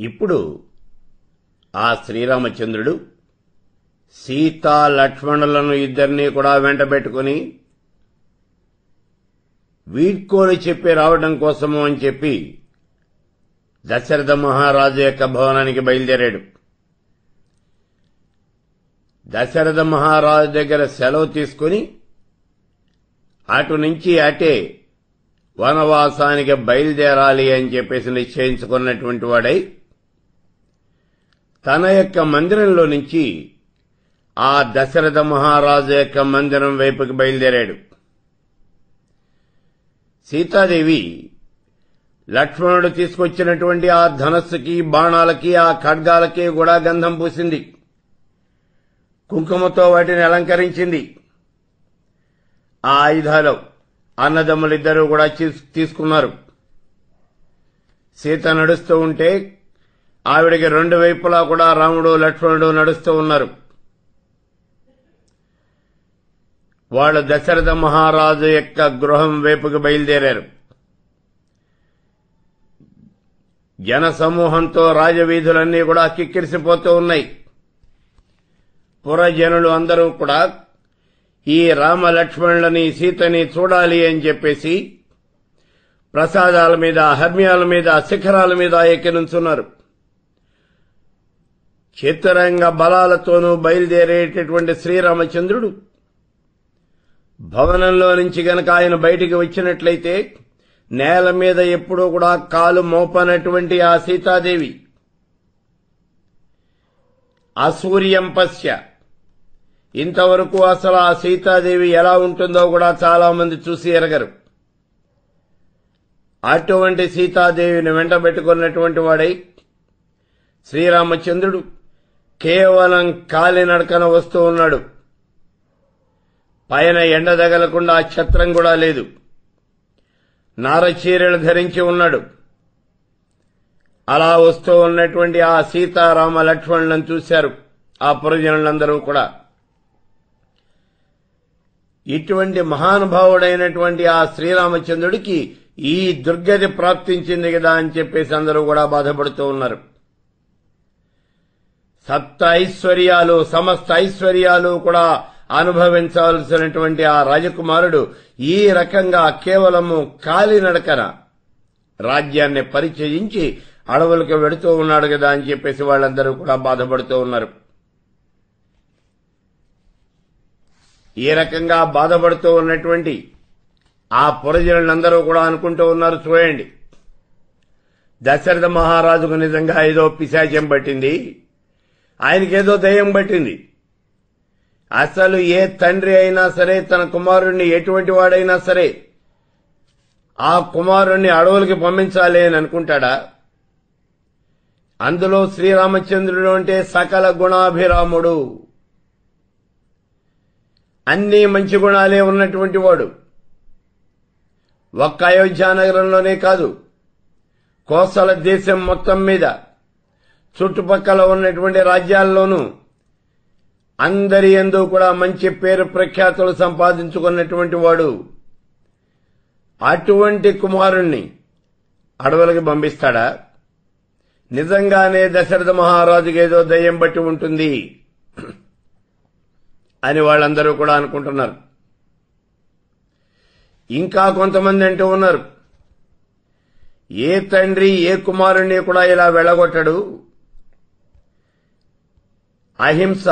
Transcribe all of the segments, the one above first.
ఇప్పుడు ఆ శ్రీరామచంద్రుడు సీతా లక్ష్మణులను ఇద్దరినీ కూడా వెంటబెట్టుకుని వీడ్కోలు చెప్పి రావడం కోసము అని చెప్పి దశరథ మహారాజు యొక్క భవనానికి బయలుదేరాడు. దశరథ మహారాజు దగ్గర సెలవు తీసుకుని అటు నుంచి అటే వనవాసానికి బయలుదేరాలి అని చెప్పేసి నిశ్చయించుకున్నటువంటి వాడై తన యొక్క మందిరంలో నుంచి ఆ దశరథ మహారాజు యొక్క మందిరం వైపుకి బయలుదేరాడు. సీతాదేవి లక్ష్మణుడు తీసుకొచ్చినటువంటి ఆ ధనస్సుకి బాణాలకి ఆ ఖడ్గాలకి కూడా గంధం పూసింది. కుంకుమతో వాటిని అలంకరించింది. ఆ ఆయుధాలు అన్నదమ్ములిద్దరూ కూడా తీసుకున్నారు. సీత నడుస్తూ ఉంటే ఆవిడికి రెండు వైపులా కూడా రాముడు లక్ష్మణుడు నడుస్తూ ఉన్నారు. వాళ్ళు దశరథ మహారాజు యొక్క గృహం వైపుకు బయలుదేరారు. జన సమూహంతో రాజవీధులన్నీ కూడా కిక్కిరిసిపోతూ ఉన్నాయి. పురజనులు అందరూ కూడా ఈ రామ లక్ష్మణులని సీతని చూడాలి అని చెప్పేసి ప్రసాదాల మీద హర్మ్యాల మీద శిఖరాల మీద ఎక్కి నుంచున్నారు. చిత్తరంగ బలాలతోనూ బయలుదేరేటటువంటి శ్రీరామచంద్రుడు భవనంలో నుంచి గనక ఆయన బయటికి వచ్చినట్లయితే నేల మీద ఎప్పుడూ కూడా కాలు మోపనటువంటి ఆ సీతాదేవి. అసూర్యం పశ్య. ఇంతవరకు అసలు ఆ సీతాదేవి ఎలా ఉంటుందో కూడా చాలా మంది చూసి ఎరగరు. అటువంటి సీతాదేవిని వెంటబెట్టుకున్నటువంటి వాడై శ్రీరామచంద్రుడు కేవలం కాలినడకన వస్తూ ఉన్నాడు. పైన ఎండ తగలకుండా ఛత్రం కూడా లేదు. నారచీరలు ధరించి ఉన్నాడు. అలా వస్తూ ఉన్నటువంటి ఆ సీతారామ లక్ష్మణులను చూశారు. ఆ పురజనులందరూ కూడా. ఇటువంటి మహానుభావుడైనటువంటి ఆ శ్రీరామచంద్రుడికి ఈ దుర్గతి ప్రాప్తించింది కదా అని చెప్పేసి అందరూ కూడా బాధపడుతూ ఉన్నారు. సప్త ఐశ్వర్యాలు సమస్త ఐశ్వర్యాలు కూడా అనుభవించవలసినటువంటి ఆ రాజకుమారుడు ఈ రకంగా కేవలము కాలినడకన రాజ్యాన్ని పరిచయించి అడవులకు వెడుతూ ఉన్నాడు కదా అని చెప్పేసి వాళ్ళందరూ కూడా బాధపడుతూ ఉన్నారు. ఈ రకంగా బాధపడుతూ ఉన్నటువంటి ఆ పురజనులందరూ కూడా అనుకుంటూ ఉన్నారు చూడండి. దశరథ మహారాజుకు నిజంగా ఏదో పిశాచం పట్టింది. ఆయనకేదో దయ్యం పట్టింది. అసలు ఏ తండ్రి అయినా సరే తన కుమారుణ్ణి ఎటువంటి వాడైనా సరే ఆ కుమారుణ్ణి అడవులకి పంపించాలి అని అనుకుంటాడా? అందులో శ్రీరామచంద్రుడు అంటే సకల గుణాభిరాముడు. అన్ని మంచి గుణాలే ఉన్నటువంటి వాడు. ఒక్క అయోధ్యానగరంలోనే కాదు కోసల దేశం మొత్తం మీద. చుట్టుపక్కల ఉన్నటువంటి రాజ్యాల్లోనూ అందరి ఎందు కూడా మంచి పేరు ప్రఖ్యాతులు సంపాదించుకున్నటువంటి వాడు అటువంటి కుమారుణ్ణి అడవులకి పంపిస్తాడా? నిజంగానే దశరథ మహారాజుకి ఏదో దయ్యం బట్టి ఉంటుంది అని వాళ్ళందరూ కూడా అనుకుంటున్నారు. ఇంకా కొంతమంది అంటూ ఉన్నారు ఏ తండ్రి ఏ కుమారుణ్ణి కూడా ఇలా వెళ్ళగొట్టడు? అహింస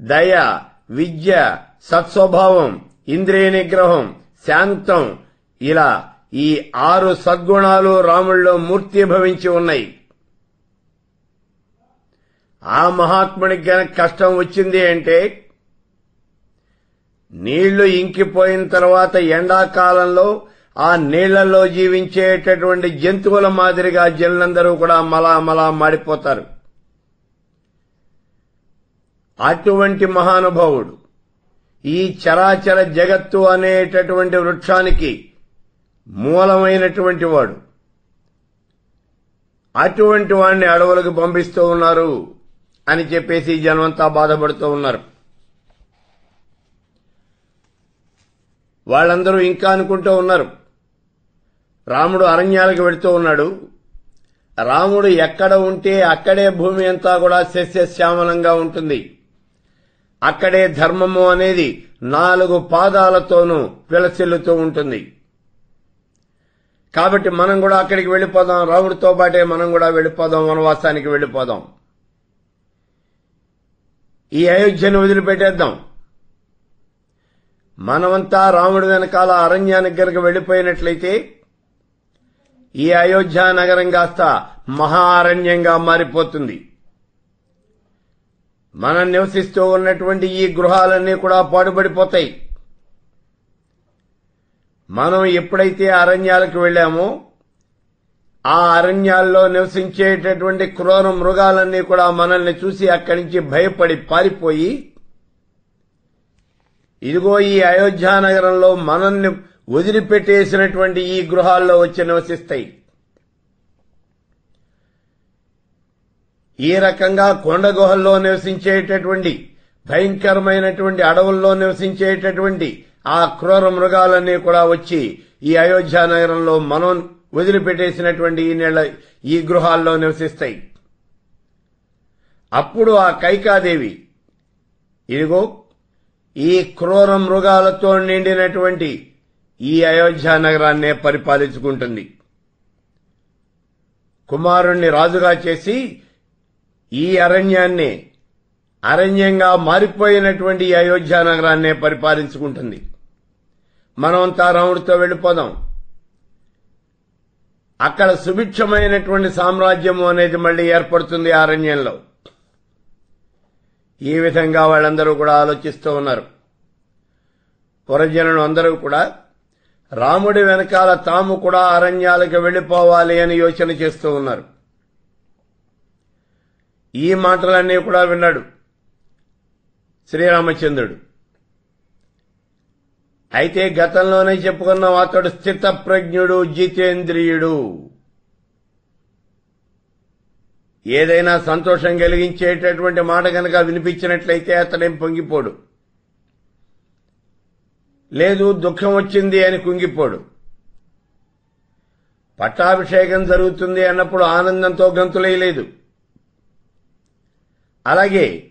దయ విద్య సత్స్వభావం ఇంద్రియ నిగ్రహం శాంతం ఇలా ఈ ఆరు సద్గుణాలు రాముల్లో మూర్తిభవించి ఉన్నాయి. ఆ మహాత్ముడికి గనక కష్టం వచ్చింది అంటే నీళ్ళు ఇంకిపోయిన తర్వాత ఎండాకాలంలో ఆ నీళ్ళలో జీవించేటటువంటి జంతువుల మాదిరిగా జనులందరూ కూడా మలా మలా మాడిపోతారు అటువంటి మహానుభావుడు. ఈ చరాచర జగత్తు అనేటటువంటి వృక్షానికి మూలమైనటువంటి వాడు. అటువంటి వాడిని అడవులకు పంపిస్తూ ఉన్నారు అని చెప్పేసి జనమంతా బాధపడుతూ ఉన్నారు. వాళ్ళందరూ ఇంకా అనుకుంటూ ఉన్నారు. రాముడు అరణ్యాలకు వెళుతూ ఉన్నాడు. రాముడు ఎక్కడ ఉంటే అక్కడే భూమి అంతా కూడా సస్యశ్యామలంగా ఉంటుంది. అక్కడే ధర్మము అనేది నాలుగు పాదాలతోనూ విలసిల్లుతూ ఉంటుంది. కాబట్టి మనం కూడా అక్కడికి వెళ్ళిపోదాం. రాముడితో పాటే మనం కూడా వెళ్ళిపోదాం. వనవాసానికి వెళ్ళిపోదాం. ఈ అయోధ్యను వదిలిపెట్టేద్దాం. మనమంతా రాముడి వెనకాల అరణ్యానికి గనక వెళ్ళిపోయినట్లయితే ఈ అయోధ్య నగరం కాస్త మహా అరణ్యంగా మారిపోతుంది. మనం నివసిస్తూ ఉన్నటువంటి ఈ గృహాలన్నీ కూడా పాడుపడిపోతాయి. మనం ఎప్పుడైతే అరణ్యాలకు వెళ్ళామో ఆ అరణ్యాల్లో నివసించేటటువంటి క్రూర మృగాలన్నీ కూడా మనల్ని చూసి అక్కడి నుంచి భయపడి పారిపోయి ఇదిగో ఈ అయోధ్యానగరంలో మనల్ని వదిలిపెట్టేసినటువంటి ఈ గృహాల్లో వచ్చి నివసిస్తాయి. ఈ రకంగా కొండ గుహల్లో నివసించేటటువంటి భయంకరమైనటువంటి అడవుల్లో నివసించేటటువంటి ఆ క్రూర మృగాలన్నీ కూడా వచ్చి ఈ అయోధ్య నగరంలో మనం వదిలిపెట్టేసినటువంటి ఈ నెల ఈ గృహాల్లో నివసిస్తాయి. అప్పుడు ఆ కైకాదేవి ఇదిగో ఈ క్రూర మృగాలతో నిండినటువంటి ఈ అయోధ్య నగరాన్నే పరిపాలించుకుంటుంది. కుమారుణ్ణి రాజుగా చేసి ఈ అరణ్యాన్ని అరణ్యంగా మారిపోయినటువంటి అయోధ్య నగరాన్నే పరిపాలించుకుంటుంది. మనమంతా రాముడితో వెళ్ళిపోదాం. అక్కడ సుభిక్షమైనటువంటి సామ్రాజ్యము అనేది మళ్ళీ ఏర్పడుతుంది అరణ్యంలో. ఈ విధంగా వాళ్ళందరూ కూడా ఆలోచిస్తూ ఉన్నారు. పురజనులు అందరూ కూడా రాముడి వెనకాల తాము కూడా అరణ్యాలకు వెళ్ళిపోవాలి అని యోచన చేస్తూ ఉన్నారు. ఈ మాటలన్నీ కూడా విన్నాడు. శ్రీరామచంద్రుడు. అయితే గతంలోనే చెప్పుకున్నాం అతడు స్థితప్రజ్ఞుడు జితేంద్రియుడు. ఏదైనా సంతోషం కలిగించేటటువంటి మాట కనుక వినిపించినట్లయితే అతడేం పొంగిపోడు. లేదు దుఃఖం వచ్చింది అని కుంగిపోడు. పట్టాభిషేకం జరుగుతుంది అన్నప్పుడు ఆనందంతో గంతులేయలేదు. అలాగే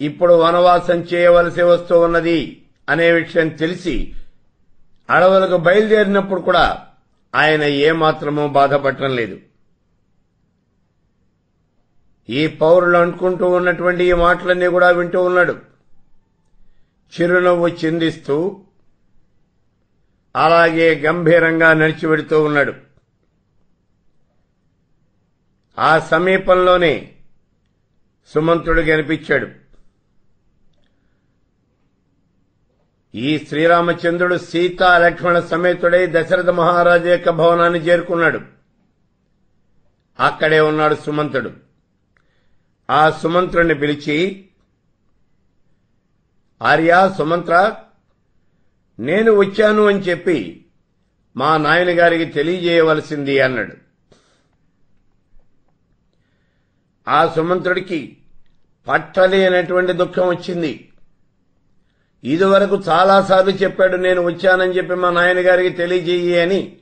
ఇప్పుడు వనవాసం చేయవలసి వస్తూ ఉన్నది అనే విషయం తెలిసి అడవులకు బయలుదేరినప్పుడు కూడా ఆయన ఏమాత్రమూ బాధపడటం లేదు. ఈ పౌరులు అనుకుంటూ ఉన్నటువంటి ఈ మాటలన్నీ కూడా వింటూ ఉన్నాడు. చిరునవ్వు చిందిస్తూ అలాగే గంభీరంగా నడిచి వెడుతూ ఉన్నాడు. ఆ సమీపంలోనే సుమంతుడు కనిపించాడు ఈ శ్రీరామచంద్రుడు సీతా లక్ష్మణ సమేతుడై దశరథ మహారాజు యొక్క భవనాన్ని చేరుకున్నాడు. అక్కడే ఉన్నాడు సుమంతుడు. ఆ సుమంత్రుణ్ణి పిలిచి ఆర్య సుమంత్ర నేను వచ్చాను అని చెప్పి మా నాయన గారికి తెలియజేయవలసింది అన్నాడు. ఆ సుమంత్రుడికి పట్టలేనటువంటి దుఃఖం వచ్చింది. ఇదివరకు చాలాసార్లు చెప్పాడు నేను వచ్చానని చెప్పి మా నాయనగారికి తెలియజేయి అని.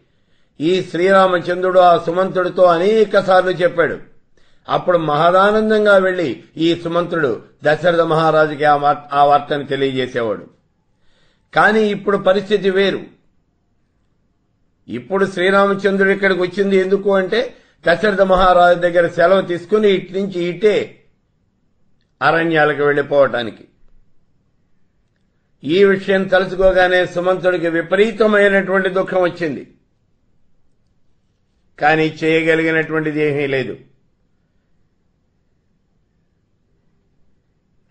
ఈ శ్రీరామచంద్రుడు ఆ సుమంతుడితో అనేక సార్లు చెప్పాడు. అప్పుడు మహదానందంగా వెళ్ళి ఈ సుమంత్రుడు దశరథ మహారాజుకి ఆ వార్- ఆ వార్తను తెలియజేసేవాడు. కానీ ఇప్పుడు పరిస్థితి వేరు. ఇప్పుడు శ్రీరామచంద్రుడు ఇక్కడికి వచ్చింది ఎందుకు అంటే దశరథ మహారాజు దగ్గర సెలవు తీసుకుని ఇటు నుంచి ఇటే అరణ్యాలకు వెళ్ళిపోవటానికి. ఈ విషయం తలుచుకోగానే సుమంతుడికి విపరీతమైనటువంటి దుఃఖం వచ్చింది. కానీ చేయగలిగినటువంటిది ఏమీ లేదు.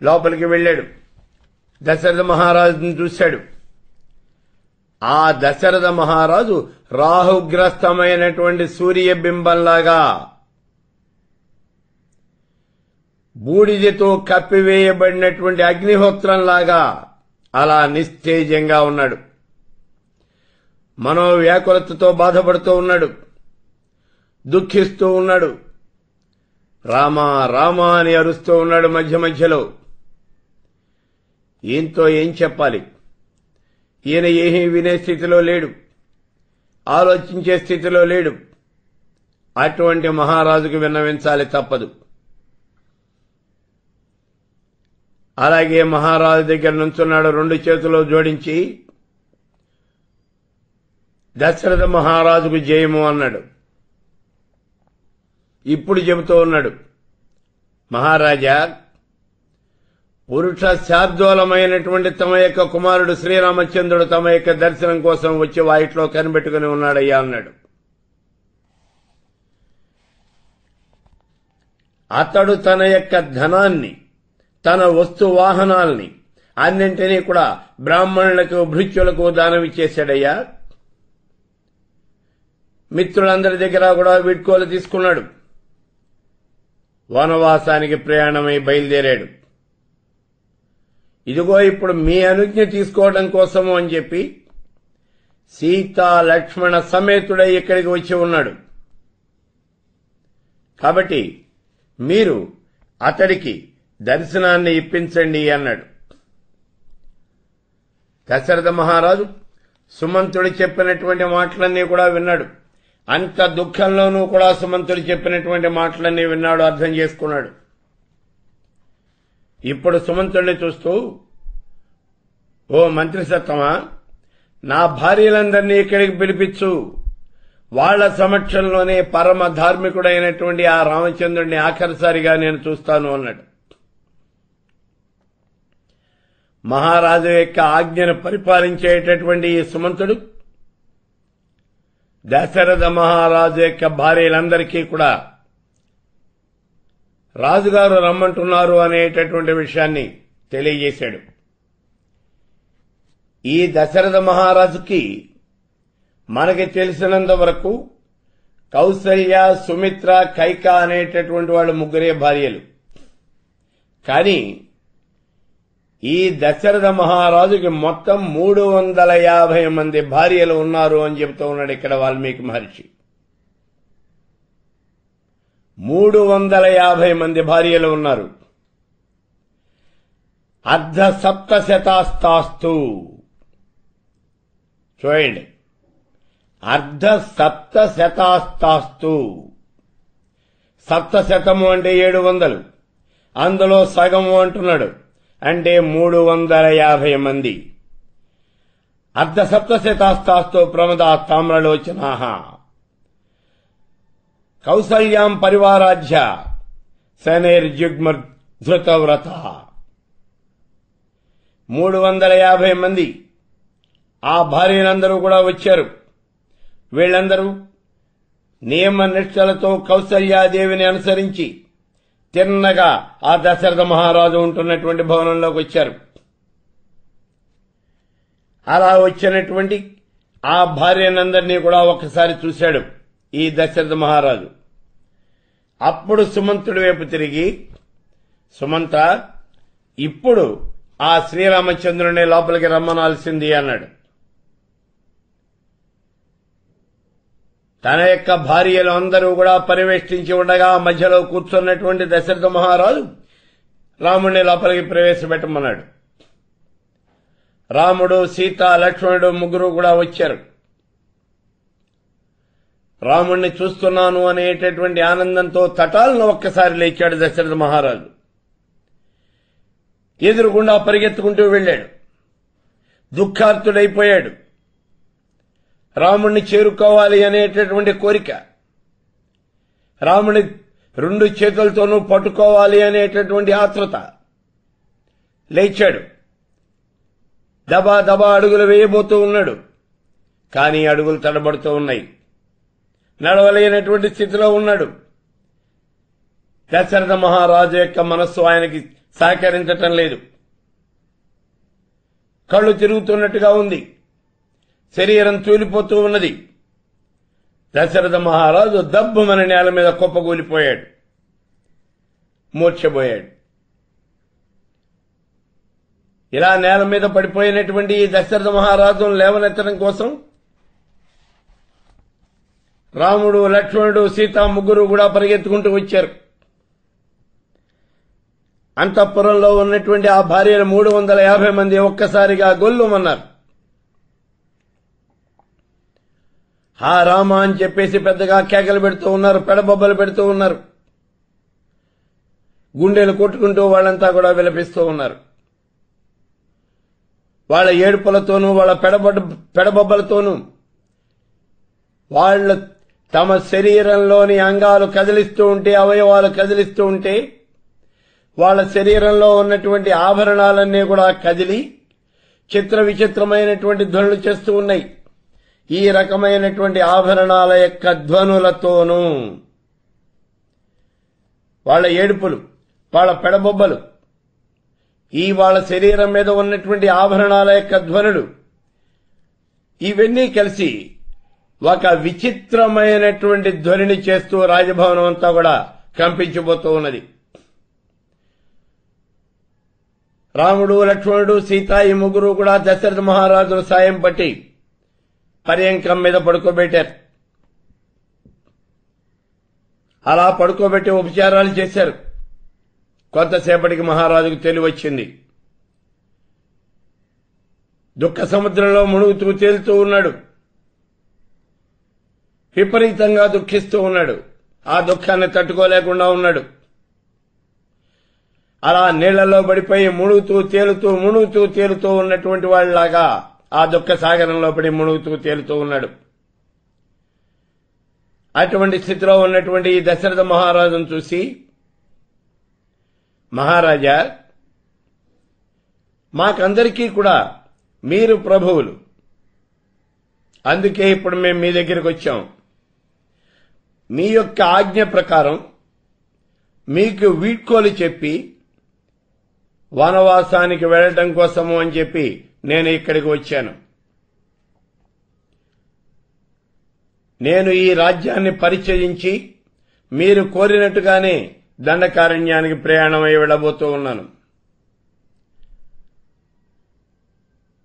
లోపలికి వెళ్ళాడు. దశరథ మహారాజుని చూశాడు. ఆ దశరథ మహారాజు రాహుగ్రస్తమైనటువంటి సూర్యబింబంలాగా బూడిదతో కప్పివేయబడినటువంటి అగ్నిహోత్రంలాగా అలా నిస్తేజంగా ఉన్నాడు. మనోవ్యాకులతతో బాధపడుతూ ఉన్నాడు. దుఃఖిస్తూ ఉన్నాడు. రామా రామా అని అరుస్తూ ఉన్నాడు మధ్య మధ్యలో. ఏంతో ఏం చెప్పాలి? ఈయన ఏమీ వినే స్థితిలో లేడు. ఆలోచించే స్థితిలో లేడు. అటువంటి మహారాజుకు విన్నవించాలి తప్పదు. అలాగే మహారాజు దగ్గర నుంచున్నాడు రెండు చేతులు జోడించి. దశరథ మహారాజుకు జయము అన్నాడు. ఇప్పుడు చెబుతూ ఉన్నాడు. మహారాజా పురుష శార్దూలమైనటువంటి తమ యొక్క కుమారుడు శ్రీరామచంద్రుడు తమ యొక్క దర్శనం కోసం వచ్చి వాయిట్లో కనిపెట్టుకుని ఉన్నాడయ్యా అన్నాడు. అతడు తన యొక్క ధనాన్ని తన వస్తు వాహనాల్ని అన్నింటినీ కూడా బ్రాహ్మణులకు భృత్యులకు దానం ఇచ్చేశాడయ్యా. మిత్రులందరి దగ్గర కూడా వీడ్కోలు తీసుకున్నాడు. వనవాసానికి ప్రయాణమై బయలుదేరాడు. ఇదిగో ఇప్పుడు మీ అనుజ్ఞ తీసుకోవడం కోసము అని చెప్పి సీతా లక్ష్మణ సమేతుడై ఇక్కడికి వచ్చి ఉన్నాడు. కాబట్టి మీరు అతడికి దర్శనాన్ని ఇప్పించండి అన్నాడు. దశరథ మహారాజు సుమంతుడు చెప్పినటువంటి మాటలన్నీ కూడా విన్నాడు. అంత దుఃఖంలోనూ కూడా సుమంతుడు చెప్పినటువంటి మాటలన్నీ విన్నాడు అర్థం చేసుకున్నాడు. ఇప్పుడు సుమంతుడిని చూస్తూ ఓ మంత్రి సత్తమా నా భార్యలందరినీ ఇక్కడికి పిలిపించు. వాళ్ళ సమక్షంలోనే పరమ ధార్మికుడైనటువంటి ఆ రామచంద్రుడిని ఆఖరిసారిగా నేను చూస్తాను అన్నాడు. మహారాజు యొక్క ఆజ్ఞను పరిపాలించేటటువంటి ఈ సుమంతుడు దశరథ మహారాజు యొక్క భార్యలందరికీ కూడా రాజుగారు రమ్మంటున్నారు అనేటటువంటి విషయాన్ని తెలియజేశాడు. ఈ దశరథ మహారాజుకి మనకి తెలిసినంత వరకు కౌసల్య సుమిత్ర కైక అనేటటువంటి వాళ్ళు ముగ్గురే భార్యలు. కానీ ఈ దశరథ మహారాజుకి మొత్తం మూడు వందల యాభై మంది భార్యలు ఉన్నారు అని చెబుతూ ఉన్నాడు ఇక్కడ వాల్మీకి మహర్షి. మూడు వందల యాభై మంది భార్యలు ఉన్నారు. అర్ధ సప్తశతాస్తాస్తు. చూడండి. అర్ధ సప్తశతాస్తాస్తు. సప్తశతము సప్త అంటే ఏడు వందలు అందులో సగము అంటున్నాడు. అంటే మూడు వందల యాభై మంది అర్ధ సప్తశతాస్తాస్తు ప్రమదా ప్రమద తామ్రలోచనాహ కౌసల్యాం పరివారాధ్య శనైర్జుగ్మర్ ధృతవ్రత మూడు వందల యాభై మంది ఆ భార్యలందరూ కూడా వచ్చారు. వీళ్ళందరూ నియమ నిష్టలతో కౌసల్యాదేవిని అనుసరించి తిన్నగా ఆ దశరథ మహారాజు ఉంటున్నటువంటి భవనంలోకి వచ్చారు. అలా వచ్చినటువంటి ఆ భార్యనందరినీ కూడా ఒకసారి చూశాడు. ఈ దశరథ మహారాజు. అప్పుడు సుమంతుడి వైపు తిరిగి సుమంత ఇప్పుడు ఆ శ్రీరామచంద్రుని లోపలికి రమ్మనాల్సింది అన్నాడు. తన యొక్క భార్యలు అందరూ కూడా పరివేష్టించి ఉండగా మధ్యలో కూర్చున్నటువంటి దశరథ మహారాజు రాముడిని లోపలికి ప్రవేశపెట్టమన్నాడు. రాముడు సీత లక్ష్మణుడు ముగ్గురు కూడా వచ్చారు. రాముణ్ణి చూస్తున్నాను అనేటటువంటి ఆనందంతో తటాలను ఒక్కసారి లేచాడు దశరథ మహారాజు. ఎదురుగుండా పరిగెత్తుకుంటూ వెళ్ళాడు. దుఃఖార్తుడైపోయాడు. రాముణ్ణి చేరుకోవాలి అనేటటువంటి కోరిక. రాముడి రెండు చేతులతోనూ పట్టుకోవాలి అనేటటువంటి ఆతృత లేచాడు. దబా దబా అడుగులు వేయబోతూ ఉన్నాడు. కానీ అడుగులు తడబడుతూ ఉన్నాయి. నడవలేనటువంటి స్థితిలో ఉన్నాడు. దశరథ మహారాజు యొక్క మనస్సు ఆయనకి సహకరించటం లేదు. కళ్ళు తిరుగుతున్నట్టుగా ఉంది. శరీరం తూలిపోతూ ఉన్నది. దశరథ మహారాజు దబ్బుమని నేల మీద కుప్పగూలిపోయాడు మూర్చబోయాడు ఇలా నేల మీద పడిపోయినటువంటి ఈ దశరథ మహారాజును లేవనెత్తడం కోసం రాముడు లక్ష్మణుడు సీత ముగ్గురు కూడా పరిగెత్తుకుంటూ వచ్చారు. అంతఃపురంలో ఉన్నటువంటి ఆ భార్యలు మూడు వందల యాభై మంది ఒక్కసారిగా గొల్లుమన్నారు. హా రామ అని చెప్పేసి పెద్దగా కేకలు పెడుతూ ఉన్నారు పెడబొబ్బలు పెడుతూ ఉన్నారు. గుండెలు కొట్టుకుంటూ వాళ్ళంతా కూడా విలపిస్తూ ఉన్నారు. వాళ్ళ ఏడుపులతోనూ వాళ్ళ పెడబొడ్డ పెడబొబ్బలతోనూ వాళ్ళ తమ శరీరంలోని అంగాలు కదిలిస్తూ ఉంటే అవయవాలు కదిలిస్తూ ఉంటే వాళ్ళ శరీరంలో ఉన్నటువంటి ఆభరణాలన్నీ కూడా కదిలి చిత్ర విచిత్రమైనటువంటి ధ్వనులు చేస్తూ ఉన్నాయి. ఈ రకమైనటువంటి ఆభరణాల యొక్క ధ్వనులతోనూ వాళ్ళ ఏడుపులు వాళ్ళ పెడబొబ్బలు ఈ వాళ్ళ శరీరం మీద ఉన్నటువంటి ఆభరణాల యొక్క ధ్వనులు ఇవన్నీ కలిసి ఒక విచిత్రమైనటువంటి ధ్వనిని చేస్తూ రాజభవనం అంతా కూడా కంపించిపోతూ ఉన్నది. రాముడు లక్ష్మణుడు సీత ఈ ముగ్గురు కూడా దశరథ మహారాజుల సాయం పట్టి పర్యంకం మీద పడుకోబెట్టారు. అలా పడుకోబెట్టి ఉపచారాలు చేశారు. కొంతసేపటికి మహారాజుకు తెలివచ్చింది దుఃఖ సముద్రంలో మునుగుతూ తేలుతూ ఉన్నాడు. విపరీతంగా దుఃఖిస్తూ ఉన్నాడు. ఆ దుఃఖాన్ని తట్టుకోలేకుండా ఉన్నాడు. అలా నీళ్ళలో పడిపోయి మునుగుతూ తేలుతూ మునుగుతూ తేలుతూ ఉన్నటువంటి వాళ్ళలాగా ఆ దుఃఖ సాగరంలో పడి మునుగుతూ తేలుతూ ఉన్నాడు. అటువంటి స్థితిలో ఉన్నటువంటి ఈ దశరథ మహారాజును చూసి మహారాజా మాకందరికీ కూడా మీరు ప్రభువులు. అందుకే ఇప్పుడు మేము మీ దగ్గరికి వచ్చాం. మీ యొక్క ఆజ్ఞ ప్రకారం మీకు వీడ్కోలు చెప్పి వనవాసానికి వెళ్ళటం కోసము అని చెప్పి నేను ఇక్కడికి వచ్చాను. నేను ఈ రాజ్యాన్ని పరిచయించి మీరు కోరినట్టుగానే దండకారణ్యానికి ప్రయాణమై వెళ్ళబోతూ ఉన్నాను.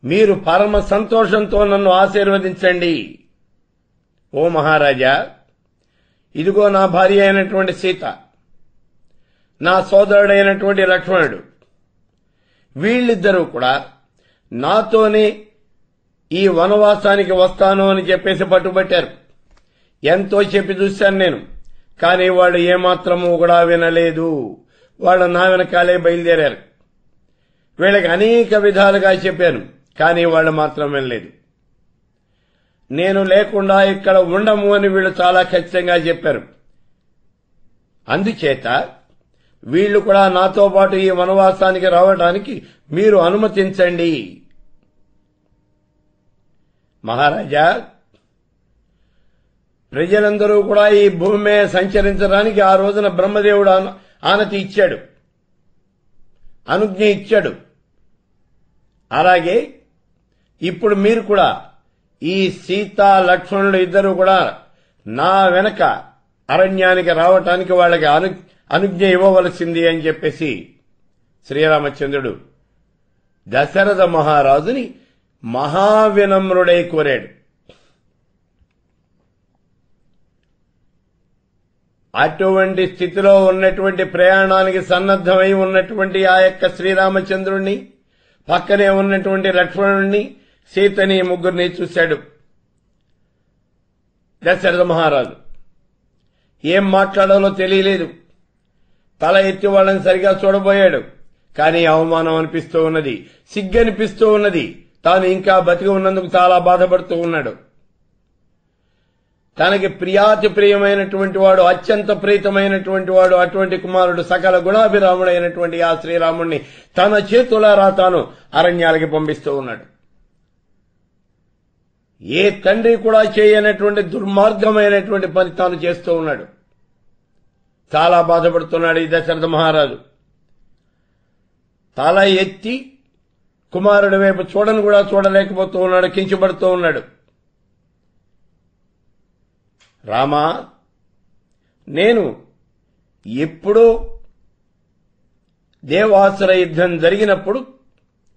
మీరు పరమ సంతోషంతో నన్ను ఆశీర్వదించండి. ఓ మహారాజా ఇదిగో నా భార్య అయినటువంటి సీత నా సోదరుడైనటువంటి లక్ష్మణుడు. వీళ్ళిద్దరూ కూడా నాతోనే ఈ వనవాసానికి వస్తాను అని చెప్పేసి పట్టుబట్టారు. ఎంతో చెప్పి చూశాను నేను కానీ వాళ్ళు ఏమాత్రము కూడా వినలేదు. వాళ్ళు నా వెనకాలే బయలుదేరారు. వీళ్ళకి అనేక విధాలుగా చెప్పాను కానీ వాళ్ళు మాత్రం వినలేదు. నేను లేకుండా ఇక్కడ ఉండము అని వీళ్ళు చాలా ఖచ్చితంగా చెప్పారు. అందుచేత వీళ్ళు కూడా నాతో పాటు ఈ వనవాసానికి రావడానికి మీరు అనుమతించండి. మహారాజా ప్రజలందరూ కూడా ఈ భూమి మీద సంచరించడానికి ఆ రోజున బ్రహ్మదేవుడు ఆన- ఆనతి ఇచ్చాడు. అనుజ్ఞ ఇచ్చాడు. అలాగే ఇప్పుడు మీరు కూడా ఈ సీత లక్ష్మణులు ఇద్దరు కూడా నా వెనక అరణ్యానికి రావటానికి వాళ్ళకి అను అనుజ్ఞ ఇవ్వవలసింది అని చెప్పేసి శ్రీరామచంద్రుడు దశరథ మహారాజుని మహావినమ్రుడై కోరాడు. అటువంటి స్థితిలో ఉన్నటువంటి ప్రయాణానికి సన్నద్ధమై ఉన్నటువంటి ఆ యొక్క శ్రీరామచంద్రుణ్ణి పక్కనే ఉన్నటువంటి లక్ష్మణుణ్ణి సీతని ముగ్గురిని చూశాడు. దశరథ మహారాజు ఏం మాట్లాడాలో తెలియలేదు. తల ఎత్తి వాళ్ళని సరిగా చూడబోయాడు కానీ అవమానం అనిపిస్తూ ఉన్నది సిగ్గనిపిస్తూ ఉన్నది. తాను ఇంకా బతికి ఉన్నందుకు చాలా బాధపడుతూ ఉన్నాడు. తనకి ప్రియాతి ప్రియమైనటువంటి వాడు అత్యంత ప్రీతమైనటువంటి వాడు అటువంటి కుమారుడు సకల గుణాభిరాముడైనటువంటి ఆ శ్రీరాముణ్ణి తన చేతులారా తాను అరణ్యాలకి పంపిస్తూ ఉన్నాడు. ఏ తండ్రి కూడా చేయనటువంటి దుర్మార్గమైనటువంటి పని తాను చేస్తూ ఉన్నాడు. చాలా బాధపడుతున్నాడు ఈ దశరథ మహారాజు. తల ఎత్తి కుమారుడి వైపు చూడను కూడా చూడలేకపోతూ ఉన్నాడు కించబడుతూ ఉన్నాడు. రామా నేను ఎప్పుడూ దేవాసుర యుద్ధం జరిగినప్పుడు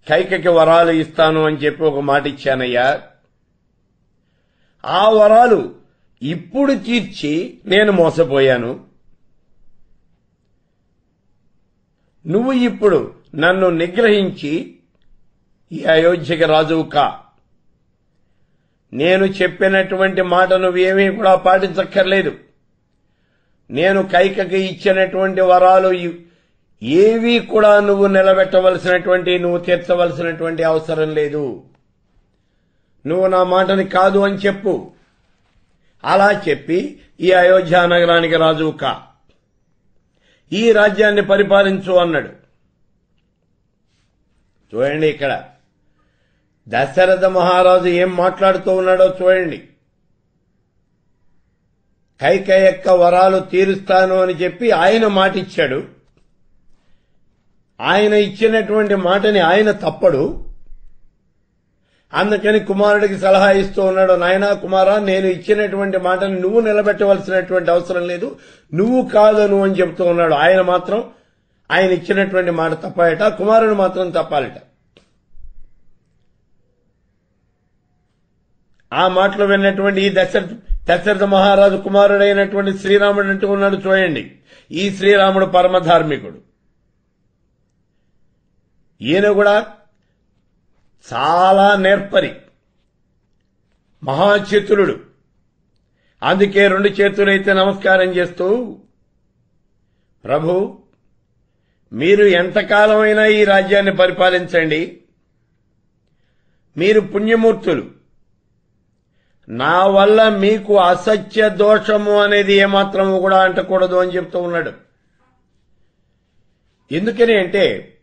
కైకకి వరాలు ఇస్తాను అని చెప్పి ఒక మాట ఇచ్చానయ్యా ఆ వరాలు ఇప్పుడు తీర్చి నేను మోసపోయాను. నువ్వు ఇప్పుడు నన్ను నిగ్రహించి ఈ అయోధ్యకి రాజువు కా. నేను చెప్పినటువంటి మాట నువ్వేమీ కూడా పాటించక్కర్లేదు. నేను కైకకి ఇచ్చినటువంటి వరాలు ఏవీ కూడా నువ్వు నిలబెట్టవలసినటువంటి నువ్వు తీర్చవలసినటువంటి అవసరం లేదు. నువ్వు నా మాటని కాదు అని చెప్పు. అలా చెప్పి ఈ అయోధ్య నగరానికి రాజువు కా. ఈ రాజ్యాన్ని పరిపాలించు అన్నాడు. చూడండి ఇక్కడ. దశరథ మహారాజు ఏం మాట్లాడుతూ ఉన్నాడో చూడండి. కైకయక్క వరాలు తీరుస్తాను అని చెప్పి ఆయన మాట ఇచ్చాడు ఆయన ఇచ్చినటువంటి మాటని ఆయన తప్పడు. అందుకని కుమారుడికి సలహా ఇస్తూ ఉన్నాడు నాయనా కుమారా నేను ఇచ్చినటువంటి మాటని నువ్వు నిలబెట్టవలసినటువంటి అవసరం లేదు. నువ్వు కాదను అని చెప్తూ ఉన్నాడు. ఆయన మాత్రం ఆయన ఇచ్చినటువంటి మాట తప్పాయట కుమారుడు మాత్రం తప్పాలట. ఆ మాటలు విన్నటువంటి ఈ దశరథ దశరథ మహారాజు కుమారుడైనటువంటి శ్రీరాముడు అంటూ ఉన్నాడు చూడండి. ఈ శ్రీరాముడు పరమ ధార్మికుడు. ఈయన కూడా చాలా నేర్పరి. మహాచతురుడు అందుకే రెండు చేతులైతే నమస్కారం చేస్తూ ప్రభు మీరు ఎంతకాలమైనా ఈ రాజ్యాన్ని పరిపాలించండి. మీరు పుణ్యమూర్తులు. నా వల్ల మీకు అసత్య దోషము అనేది ఏమాత్రము కూడా అంటకూడదు అని చెప్తూ ఉన్నాడు. ఎందుకని అంటే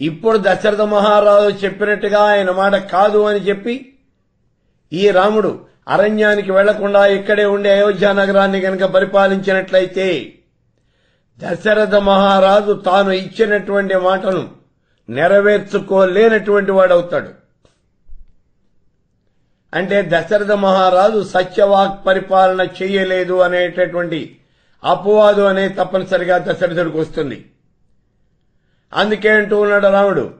ఇప్పుడు దశరథ మహారాజు చెప్పినట్టుగా ఆయన మాట కాదు అని చెప్పి ఈ రాముడు అరణ్యానికి వెళ్ళకుండా ఇక్కడే ఉండే అయోధ్య నగరాన్ని గనక పరిపాలించినట్లయితే దశరథ మహారాజు తాను ఇచ్చినటువంటి మాటను నెరవేర్చుకోలేనటువంటి వాడవుతాడు. అంటే దశరథ మహారాజు సత్యవాక్ పరిపాలన చేయలేదు అనేటటువంటి అపవాదు అనే తప్పనిసరిగా దశరథుడికి వస్తుంది. అందుకే అంటూ ఉన్నాడు రాముడు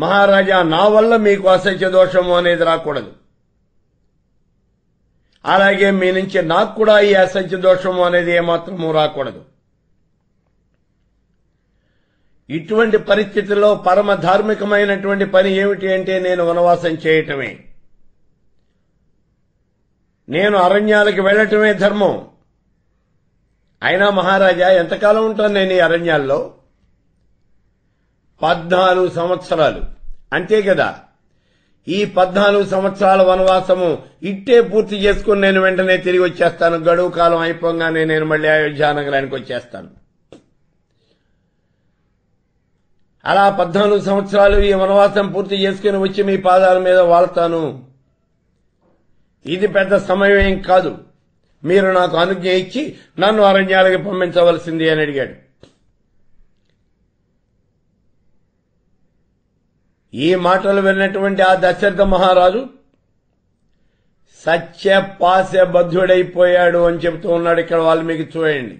మహారాజా నా వల్ల మీకు అసత్య దోషము అనేది రాకూడదు. అలాగే మీ నుంచి నాకు కూడా ఈ అసత్య దోషము అనేది ఏమాత్రము రాకూడదు. ఇటువంటి పరిస్థితుల్లో పరమ ధార్మికమైనటువంటి పని ఏమిటి అంటే నేను వనవాసం చేయటమే. నేను అరణ్యాలకు వెళ్ళటమే ధర్మం. అయినా మహారాజా ఎంతకాలం ఉంటాను నేను ఈ అరణ్యాల్లో? పద్నాలుగు సంవత్సరాలు. అంతే కదా? ఈ పద్నాలుగు సంవత్సరాల వనవాసము ఇట్టే పూర్తి చేసుకుని నేను వెంటనే తిరిగి వచ్చేస్తాను. గడువు కాలం అయిపోగానే నేను మళ్ళీ అయోధ్య నగరానికి వచ్చేస్తాను. అలా పద్నాలుగు సంవత్సరాలు ఈ వనవాసం పూర్తి చేసుకుని వచ్చి మీ పాదాల మీద వాళ్తాను. ఇది పెద్ద సమయం కాదు. మీరు నాకు అనుజ్ఞ ఇచ్చి నన్ను అరణ్యాలకి పంపించవలసింది అని అడిగాడు. ఈ మాటలు విన్నటువంటి ఆ దశరథ మహారాజు సత్య పాశబద్ధుడైపోయాడు అని చెబుతూ ఉన్నాడు. ఇక్కడ వాల్మీకి చూడండి.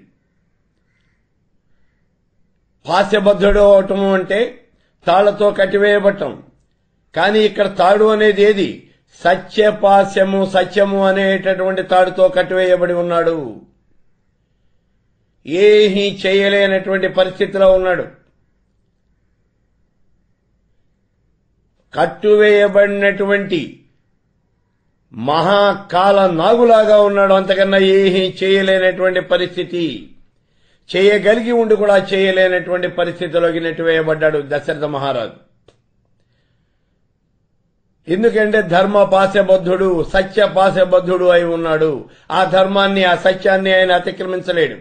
పాశబద్ధుడు అవటం అంటే తాళ్ళతో కట్టివేయబట్టం. కానీ ఇక్కడ తాడు అనేది ఏది? సత్యపాస్యము సత్యము అనేటటువంటి తాడుతో కట్టివేయబడి ఉన్నాడు. ఏమీ చేయలేనటువంటి పరిస్థితిలో ఉన్నాడు. కట్టువేయబడినటువంటి మహాకాల నాగులాగా ఉన్నాడు. అంతకన్నా ఏమీ చేయలేనటువంటి పరిస్థితి. చేయగలిగి ఉండి కూడా చేయలేనటువంటి పరిస్థితిలోకి నెట్టివేయబడ్డాడు దశరథ మహారాజు. ఎందుకంటే ధర్మ పాశబద్ధుడు సత్య పాశబద్ధుడు అయి ఉన్నాడు. ఆ ధర్మాన్ని ఆ సత్యాన్ని ఆయన అతిక్రమించలేడు.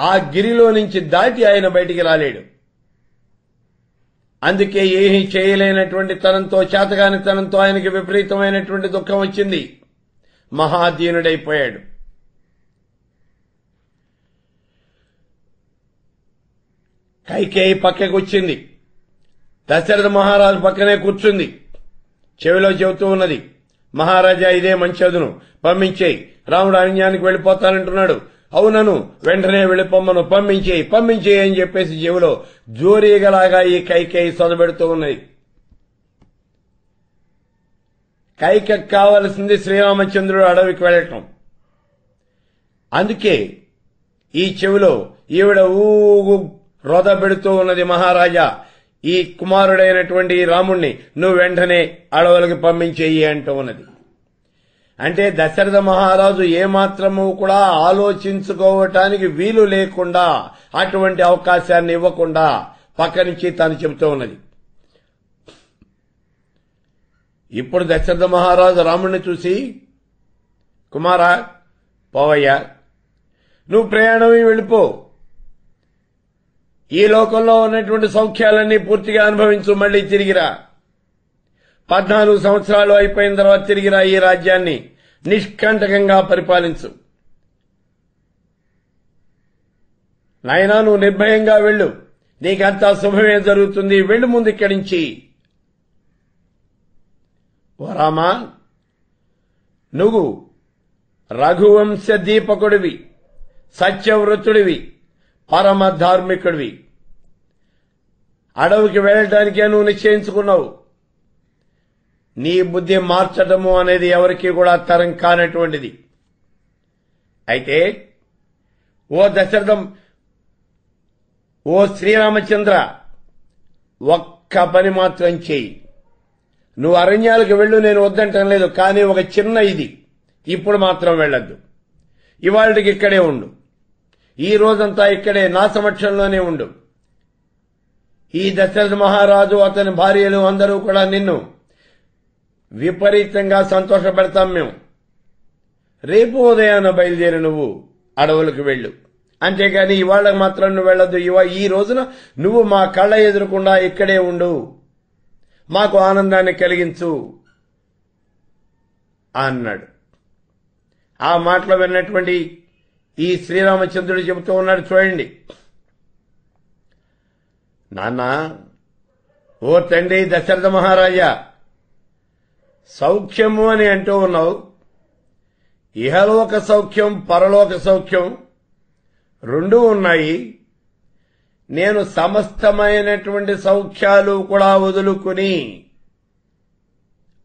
ఆ గిరిలో నుంచి దాటి ఆయన బయటికి రాలేడు. అందుకే ఏమీ చేయలేనటువంటి తనంతో చేతగాని తనంతో ఆయనకి విపరీతమైనటువంటి దుఃఖం వచ్చింది. మహాధీనుడైపోయాడు కైకేయి పక్కకు వచ్చింది. దశరథ మహారాజు పక్కనే కూర్చుంది. చెవిలో చెబుతూ ఉన్నది మహారాజా ఇదే మంచి అదును. పంపించేయి. రాముడు అరణ్యానికి వెళ్ళిపోతానంటున్నాడు. అవునను వెంటనే వెళ్ళిపోమ్మను పంపించేయి పంపించేయి అని చెప్పేసి చెవిలో జోరీగలాగా ఈ కైకేయి సొదబెడుతూ ఉన్నది. కైక కావలసింది శ్రీరామచంద్రుడు అడవికి వెళ్ళటం. అందుకే ఈ చెవిలో ఈవిడ ఊగు రొద పెడుతూ ఉన్నది మహారాజా ఈ కుమారుడైనటువంటి రాముణ్ణి నువ్వు వెంటనే అడవులకు పంపించేయి అంటూ ఉన్నది. అంటే దశరథ మహారాజు ఏమాత్రము కూడా ఆలోచించుకోవటానికి వీలు లేకుండా అటువంటి అవకాశాన్ని ఇవ్వకుండా పక్క నుంచి తాను చెబుతూ ఉన్నది. ఇప్పుడు దశరథ మహారాజు రాముణ్ణి చూసి కుమారా పోవయ్యా నువ్వు ప్రయాణమే వెళ్ళిపో. ఈ లోకంలో ఉన్నటువంటి సౌఖ్యాలన్నీ పూర్తిగా అనుభవించు మళ్ళీ తిరిగిరా. పద్నాలుగు సంవత్సరాలు అయిపోయిన తర్వాత తిరిగిరా ఈ రాజ్యాన్ని నిష్కంటకంగా పరిపాలించు. నాయనా నువ్వు నిర్భయంగా వెళ్ళు. నీకంతా శుభమే జరుగుతుంది. వెళ్ళు ముందు ఇక్కడి నుంచి. ఓ రామా నువ్వు రఘువంశ దీపకుడివి సత్యవృత్తుడివి పరమ ధార్మికుడివి. అడవికి వెళ్ళటానికే నువ్వు నిశ్చయించుకున్నావు. నీ బుద్ధి మార్చడము అనేది ఎవరికి కూడా తరం కానటువంటిది. అయితే ఓ దశరథం ఓ శ్రీరామచంద్ర ఒక్క పని మాత్రం చేయి. నువ్వు అరణ్యాలకు వెళ్ళు నేను వద్దంటం లేదు కానీ ఒక చిన్న ఇది. ఇప్పుడు మాత్రం వెళ్ళొద్దు. ఇవాళకి ఇక్కడే ఉండు. ఈ రోజంతా ఇక్కడే నా సమక్షంలోనే ఉండు. ఈ దశరథ మహారాజు అతని భార్యలు అందరూ కూడా నిన్ను విపరీతంగా సంతోషపెడతాం మేము. రేపు ఉదయాన బయలుదేరి నువ్వు అడవులకు వెళ్ళు. అంతేగాని ఇవాళ మాత్రం నువ్వు వెళ్ళొద్దు. ఇవా ఈ రోజున నువ్వు మా కళ్ళ ఎదురకుండా ఇక్కడే ఉండు. మాకు ఆనందాన్ని కలిగించు అన్నాడు. ఆ మాటలు విన్నటువంటి ఈ శ్రీరామచంద్రుడు చెబుతూ ఉన్నాడు చూడండి. నాన్న ఓ తండ్రి దశరథ మహారాజా సౌఖ్యము అని అంటూ ఉన్నావు. ఇహలోక సౌఖ్యం పరలోక సౌఖ్యం రెండూ ఉన్నాయి. నేను సమస్తమైనటువంటి సౌఖ్యాలు కూడా వదులుకుని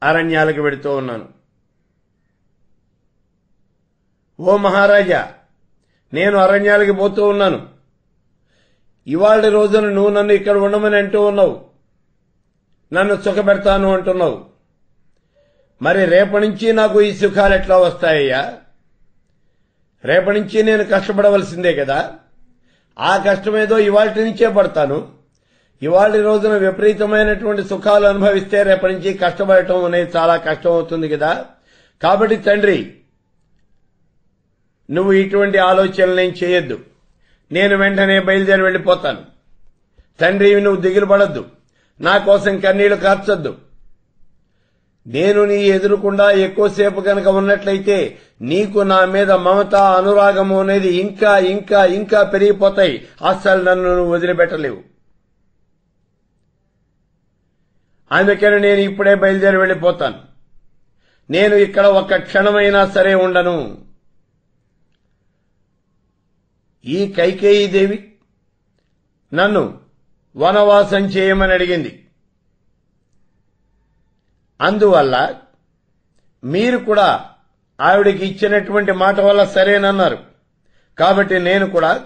అరణ్యాలకు వెడుతూ ఉన్నాను. ఓ మహారాజా నేను అరణ్యాలకి పోతూ ఉన్నాను. ఇవాళ రోజున నువ్వు నన్ను ఇక్కడ ఉండమని అంటూ ఉన్నావు. నన్ను సుఖపెడతాను అంటున్నావు. మరి రేపటి నుంచి నాకు ఈ సుఖాలు ఎట్లా వస్తాయ్యా? రేపటి నుంచి నేను కష్టపడవలసిందే కదా? ఆ కష్టమేదో ఇవాళ నుంచే పడతాను. ఇవాళ రోజున విపరీతమైనటువంటి సుఖాలు అనుభవిస్తే రేపటి నుంచి కష్టపడటం అనేది చాలా కష్టం అవుతుంది కదా? కాబట్టి తండ్రి నువ్వు ఇటువంటి ఆలోచనలు నేను చేయొద్దు. నేను వెంటనే బయలుదేరి వెళ్ళిపోతాను. తండ్రి నువ్వు దిగులు పడద్దు. నా కోసం కన్నీళ్ళు కార్చొద్దు. నేను నీ ఎదురుకుండా ఎక్కువసేపు కనుక ఉన్నట్లయితే నీకు నా మీద మమత అనురాగము అనేది ఇంకా ఇంకా ఇంకా పెరిగిపోతాయి. అస్సలు నన్ను నువ్వు వదిలిపెట్టలేవు. అందుకని నేను ఇప్పుడే బయలుదేరి వెళ్ళిపోతాను. నేను ఇక్కడ ఒక్క క్షణమైనా సరే ఉండను. ఈ కైకేయీదేవి నన్ను వనవాసం చేయమని అడిగింది. అందువల్ల మీరు కూడా ఆవిడకి ఇచ్చినటువంటి మాట వల్ల సరేనన్నారు. కాబట్టి నేను కూడా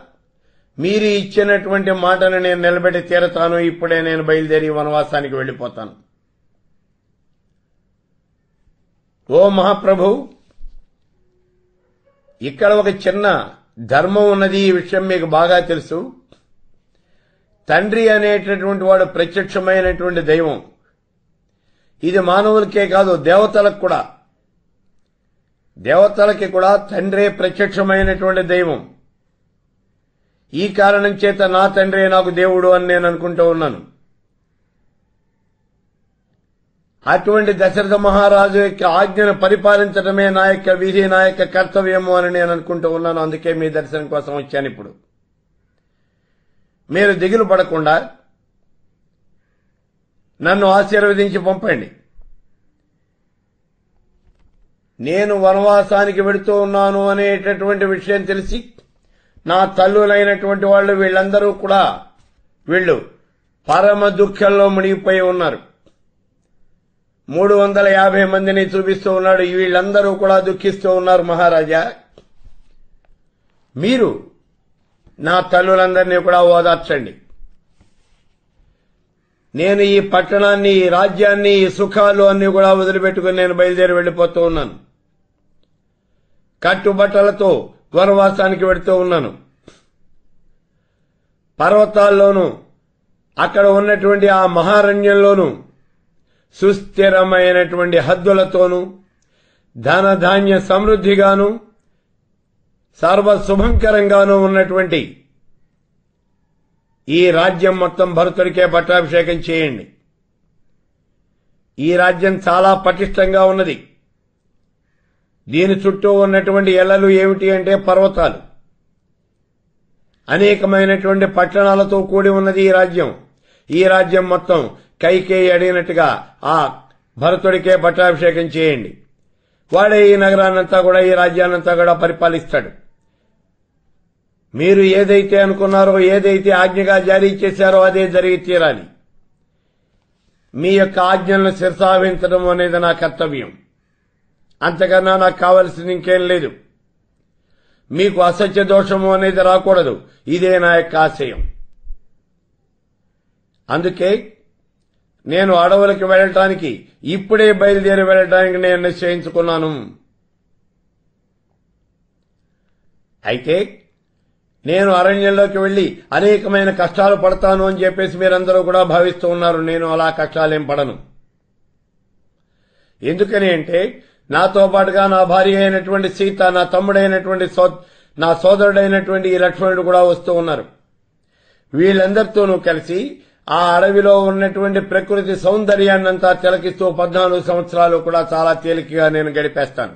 మీరు ఇచ్చినటువంటి మాటను నేను నిలబెట్టి తీరతాను ఇప్పుడే నేను బయలుదేరి వనవాసానికి వెళ్ళిపోతాను. ఓ మహాప్రభు ఇక్కడ ఒక చిన్న ధర్మం ఉన్నది ఈ విషయం మీకు బాగా తెలుసు. తండ్రి అనేటటువంటి వాడు ప్రత్యక్షమైనటువంటి దైవం. ఇది మానవులకే కాదు దేవతలకు కూడా. దేవతలకి కూడా తండ్రే ప్రత్యక్షమైనటువంటి దైవం. ఈ కారణం చేత నా తండ్రే నాకు దేవుడు అని నేను అనుకుంటూ ఉన్నాను. అటువంటి దశరథ మహారాజు యొక్క ఆజ్ఞను పరిపాలించడమే నా యొక్క విధి నా యొక్క కర్తవ్యము అని నేను అనుకుంటూ ఉన్నాను. అందుకే మీ దర్శనం కోసం వచ్చాను ఇప్పుడు. మీరు దిగులు పడకుండా నన్ను ఆశీర్వదించి పంపండి. నేను వనవాసానికి వెడుతూ ఉన్నాను అనేటటువంటి విషయం తెలిసి నా తల్లులైనటువంటి వాళ్ళు వీళ్ళందరూ కూడా వీళ్ళు పరమ దుఃఖంలో మునిగిపోయి ఉన్నారు. మూడు వందల యాభై మందిని చూపిస్తూ ఉన్నాడు. వీళ్ళందరూ కూడా దుఃఖిస్తూ ఉన్నారు మహారాజా. మీరు నా తల్లులందరినీ కూడా ఓదార్చండి. నేను ఈ పట్టణాన్ని ఈ రాజ్యాన్ని ఈ సుఖాలు అన్ని కూడా వదిలిపెట్టుకుని నేను బయలుదేరి వెళ్ళిపోతూ ఉన్నాను. కట్టుబట్టలతో వనవాసానికి వెడుతూ ఉన్నాను. పర్వతాల్లోనూ అక్కడ ఉన్నటువంటి ఆ మహారణ్యంలోనూ సుస్థిరమైనటువంటి హద్దులతోనూ ధనధాన్య సమృద్ధిగాను సర్వశుభంకరంగానూ ఉన్నటువంటి ఈ రాజ్యం మొత్తం భరతుడికే పట్టాభిషేకం చేయండి. ఈ రాజ్యం చాలా పటిష్టంగా ఉన్నది. దీని చుట్టూ ఉన్నటువంటి ఎల్లలు ఏమిటి అంటే పర్వతాలు. అనేకమైనటువంటి పట్టణాలతో కూడి ఉన్నది ఈ రాజ్యం. ఈ రాజ్యం మొత్తం కైకేయి అడిగినట్టుగా ఆ భరతుడికే పట్టాభిషేకం చేయండి. వాడే ఈ నగరాన్నంతా కూడా ఈ రాజ్యాన్నంతా కూడా పరిపాలిస్తాడు. మీరు ఏదైతే అనుకున్నారో ఏదైతే ఆజ్ఞగా జారీ చేశారో అదే జరిగి తీరాలి. మీ యొక్క ఆజ్ఞలను శిరసావించడం అనేది నా కర్తవ్యం. అంతకన్నా నాకు కావలసింది ఇంకేం లేదు. మీకు అసత్య దోషము అనేది రాకూడదు. ఇదే నా యొక్క ఆశయం. అందుకే నేను అడవులకు వెళ్ళటానికి ఇప్పుడే బయలుదేరి వెళ్ళటానికి నేను నిశ్చయించుకున్నాను. అయితే నేను అరణ్యంలోకి వెళ్ళి అనేకమైన కష్టాలు పడతాను అని చెప్పేసి మీరందరూ కూడా భావిస్తూ ఉన్నారు. నేను అలా కష్టాలేం పడను. ఎందుకని అంటే నాతో పాటుగా నా భార్య అయినటువంటి సీత నా తమ్ముడైనటువంటి సో- నా సోదరుడైనటువంటి ఈ లక్ష్మణుడు కూడా వస్తూ ఉన్నారు. వీళ్ళందరితోనూ కలిసి ఆ అడవిలో ఉన్నటువంటి ప్రకృతి సౌందర్యాన్నంతా తిలకిస్తూ పద్నాలుగు సంవత్సరాలు కూడా చాలా తేలికగా నేను గడిపేస్తాను.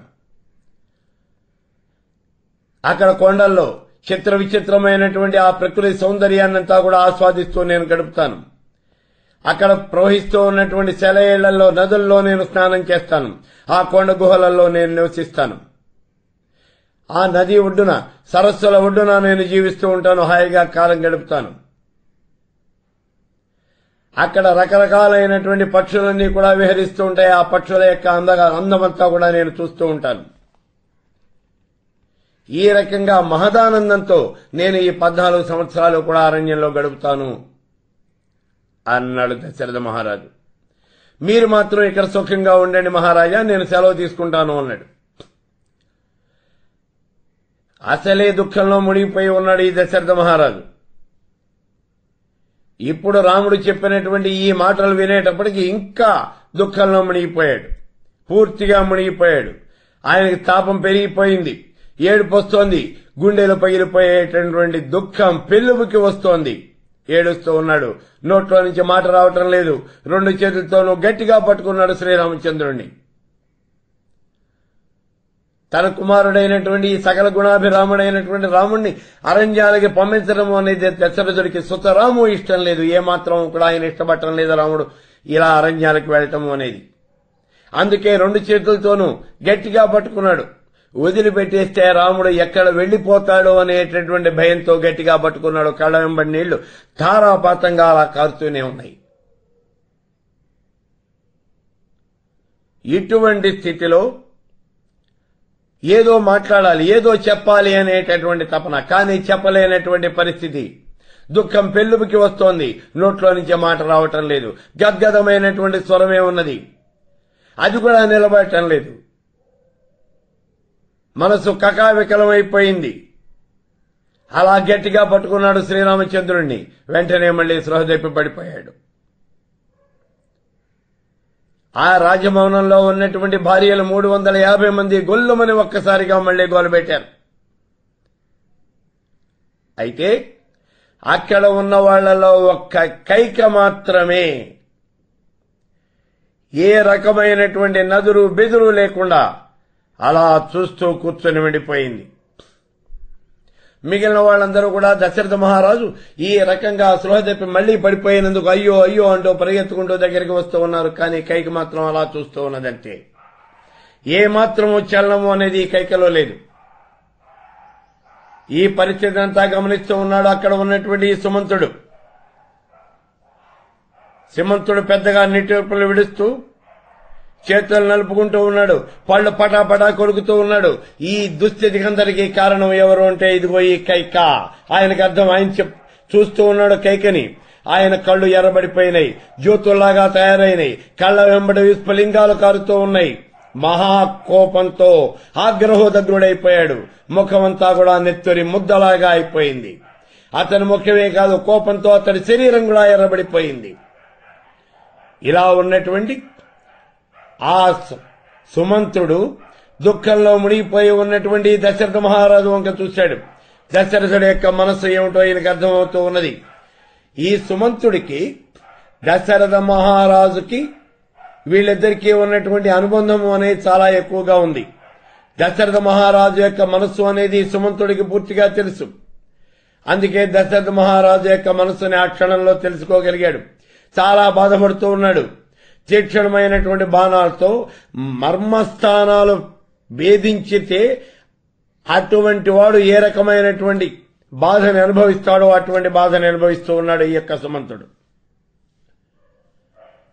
అక్కడ కొండల్లో చిత్ర విచిత్రమైనటువంటి ఆ ప్రకృతి సౌందర్యాన్నంతా కూడా ఆస్వాదిస్తూ నేను గడుపుతాను. అక్కడ ప్రవహిస్తూ ఉన్నటువంటి సెలయేళ్ళలో నదుల్లో నేను స్నానం చేస్తాను. ఆ కొండ గుహలలో నేను నివసిస్తాను. ఆ నది ఒడ్డున సరస్సుల ఒడ్డున నేను జీవిస్తూ ఉంటాను. హాయిగా కాలం గడుపుతాను. అక్కడ రకరకాలైనటువంటి పక్షులన్నీ కూడా విహరిస్తూ ఉంటాయి. ఆ పక్షుల యొక్క అందగా అందమంతా కూడా నేను చూస్తూ ఉంటాను. ఈ రకంగా మహదానందంతో నేను ఈ పద్నాలుగు సంవత్సరాలు కూడా అరణ్యంలో గడుపుతాను. అన్నాడు దశరథ మహారాజు. మీరు మాత్రం ఇక్కడ సుఖంగా ఉండండి మహారాజా నేను సెలవు తీసుకుంటాను అన్నాడు. అసలే దుఃఖంలో మునిగిపోయి ఉన్నాడు ఈ దశరథ మహారాజు. ఇప్పుడు రాముడు చెప్పినటువంటి ఈ మాటలు వినేటప్పటికి ఇంకా దుఃఖంలో మునిగిపోయాడు. పూర్తిగా మునిగిపోయాడు. ఆయనకి తాపం పెరిగిపోయింది. ఏడుపు వస్తోంది గుండెలు పగిలిపోయేటటువంటి దుఃఖం పెళ్ళుబుకి వస్తోంది. ఏడుస్తూ ఉన్నాడు. నోట్లో నుంచి మాట రావటం లేదు. రెండు చేతులతోనూ గట్టిగా పట్టుకున్నాడు శ్రీరామచంద్రుణ్ణి. తన కుమారుడైనటువంటి సకల గుణాభిరాముడైనటువంటి రాముణ్ణి అరణ్యాలకి పంపించడం అనేది దశరథుడికి సుతరాము ఇష్టం లేదు. ఏమాత్రం కూడా ఆయన ఇష్టపడటం లేదు రాముడు. ఇలా అరణ్యాలకు వెళ్ళటం అనేది. అందుకే రెండు చేతులతోనూ గట్టిగా పట్టుకున్నాడు. వదిలిపెట్టేస్తే రాముడు ఎక్కడ వెళ్ళిపోతాడో అనేటటువంటి భయంతో గట్టిగా పట్టుకున్నాడు కళ్ళ వెంబడి నీళ్ళు. ధారాపాతంగా అలా కారుతూనే ఉన్నాయి. ఇటువంటి స్థితిలో ఏదో మాట్లాడాలి ఏదో చెప్పాలి అనేటటువంటి తపన కానీ చెప్పలేనటువంటి పరిస్థితి. దుఃఖం పెళ్ళుబుకి వస్తోంది. నోట్లో నుంచి మాట రావటం లేదు. గద్గదమైనటువంటి స్వరమే ఉన్నది. అది కూడా నిలబడటం లేదు. మనసు కకావికలమైపోయింది. అలా గట్టిగా పట్టుకున్నాడు శ్రీరామచంద్రుణ్ణి. వెంటనే మళ్ళీ సృహదెప్పి పడిపోయాడు. ఆ రాజభవనంలో ఉన్నటువంటి భార్యలు మూడు వందల యాభై మంది గొల్లుమని ఒక్కసారిగా మళ్ళీ గోలబెట్టారు అయితే అక్కడ ఉన్న వాళ్ళలో ఒక్క కైక మాత్రమే ఏ రకమైనటువంటి నదురు బెదురు లేకుండా అలా చూస్తూ కూర్చొని వెళ్ళిపోయింది మిగిలిన వాళ్ళందరూ కూడా దశరథ మహారాజు ఈ రకంగా స్పృహ చెప్పి మళ్ళీ పడిపోయినందుకు అయ్యో అయ్యో అంటూ పరిగెత్తుకుంటూ దగ్గరికి వస్తూ ఉన్నారు. కానీ కైకి మాత్రం అలా చూస్తూ ఉన్నదంటే ఏ మాత్రము చలనము అనేది కైకలో లేదు. ఈ పరిస్థితి అంతా గమనిస్తూ ఉన్నాడు అక్కడ ఉన్నటువంటి ఈ సుమంతుడు. సుమంతుడు పెద్దగా నిట్టూర్పులు విడుస్తూ చేతులు నలుపుకుంటూ ఉన్నాడు. పళ్ళు పటాపటా కొడుకుతూ ఉన్నాడు. ఈ దుస్థితికందరికీ కారణం ఎవరు అంటే ఇదిగో ఈ కైక. ఆయనకు అర్థం ఆయన చెప్ చూస్తూ ఉన్నాడు కైకని. ఆయన కళ్ళు ఎర్రబడిపోయినాయి. జ్యోతుల్లాగా తయారైనాయి. కళ్ళ వెంబడి విస్ఫలింగాలు కారుతూ ఉన్నాయి. మహాకోపంతో ఆగ్రహోదగ్రుడైపోయాడు. ముఖమంతా కూడా నెత్తొరి ముద్దలాగా అయిపోయింది. అతని ముఖమే కాదు కోపంతో అతడి శరీరం కూడా ఎర్రబడిపోయింది. ఇలా ఉన్నటువంటి ఆ సు- సుమంతుడు దుఃఖంలో మునిగిపోయి ఉన్నటువంటి దశరథ మహారాజు వంక చూశాడు. దశరథుడి యొక్క మనస్సు ఏమిటో ఈయనకు అర్థమవుతూ ఉన్నది. ఈ సుమంతుడికి దశరథ మహారాజుకి వీళ్ళిద్దరికీ ఉన్నటువంటి అనుబంధం అనేది చాలా ఎక్కువగా ఉంది. దశరథ మహారాజు యొక్క మనస్సు అనేది సుమంతుడికి పూర్తిగా తెలుసు. అందుకే దశరథ మహారాజు యొక్క మనస్సుని ఆ క్షణంలో తెలుసుకోగలిగాడు. చాలా బాధపడుతూ ఉన్నాడు. తీక్షణమైనటువంటి బాణాలతో మర్మస్థానాలు భేదించితే అటువంటి వాడు ఏ రకమైనటువంటి బాధను అనుభవిస్తాడో అటువంటి బాధను అనుభవిస్తూ ఉన్నాడు ఈ యొక్క సుమంతుడు.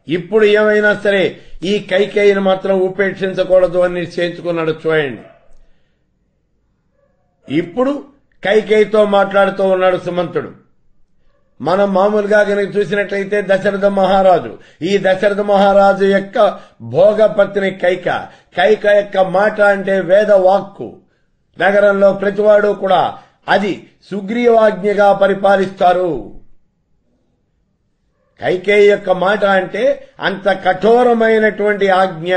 ఇప్పుడు ఏమైనా సరే ఈ కైకేయిని మాత్రం ఉపేక్షించకూడదు అని నిశ్చయించుకున్నాడు చూడండి. ఇప్పుడు కైకేయితో మాట్లాడుతూ ఉన్నాడు సుమంతుడు. మనం మామూలుగా కనుక చూసినట్లయితే దశరథ మహారాజు. ఈ దశరథ మహారాజు యొక్క భోగపత్ని కైక. కైక యొక్క మాట అంటే వేద వాక్కు. నగరంలో ప్రతివాడు కూడా అది సుగ్రీవాజ్ఞగా పరిపాలిస్తారు. కైకేయి యొక్క మాట అంటే అంత కఠోరమైనటువంటి ఆజ్ఞ.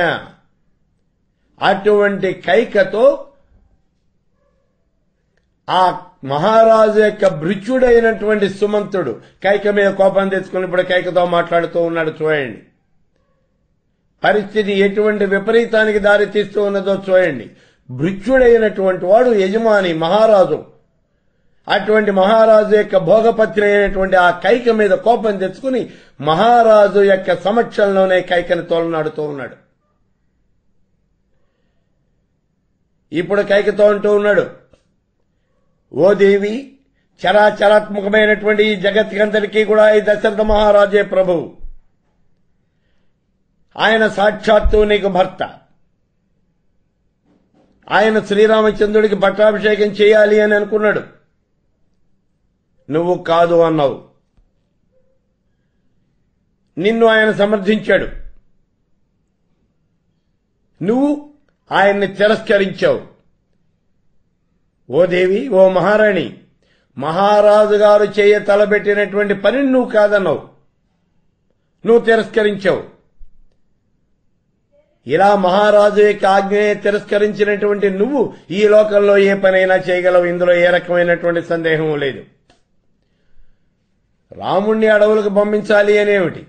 అటువంటి కైకతో ఆ మహారాజు యొక్క భృత్యుడైనటువంటి సుమంతుడు కైక మీద కోపం తెచ్చుకుని ఇప్పుడు కైకతో మాట్లాడుతూ ఉన్నాడు చూడండి. పరిస్థితి ఎటువంటి విపరీతానికి దారి తీస్తూ ఉన్నదో చూడండి. భృత్యుడైనటువంటి వాడు యజమాని మహారాజు. అటువంటి మహారాజు యొక్క భోగపత్రి అయినటువంటి ఆ కైక మీద కోపం తెచ్చుకుని మహారాజు యొక్క సమక్షంలోనే కైకని తోలనాడుతూ ఉన్నాడు. ఇప్పుడు కైకతో అంటూ ఉన్నాడు ఓ దేవి చరాచరాత్మకమైనటువంటి ఈ జగత్కంతటికీ కూడా ఈ దశరథ మహారాజే ప్రభువు ఆయన సాక్షాత్తు నీకు భర్త. ఆయన శ్రీరామచంద్రుడికి పట్టాభిషేకం చేయాలి అని అనుకున్నాడు. నువ్వు కాదు అన్నావు. నిన్ను ఆయన సమర్థించాడు. నువ్వు ఆయన్ని తిరస్కరించావు. ఓ దేవి ఓ మహారాణి మహారాజు గారు చేయ తలబెట్టినటువంటి పనిని నువ్వు కాదన్నావు. నువ్వు తిరస్కరించావు. ఇలా మహారాజు యొక్క ఆజ్ఞയെ తిరస్కరించినటువంటి నువ్వు ఈ లోకంలో ఏ పనైనా చేయగలవు. ఇందులో ఏ రకమైనటువంటి సందేహం లేదు. రాముణ్ణి అడవులకు పంపించాలి అనేమిటి?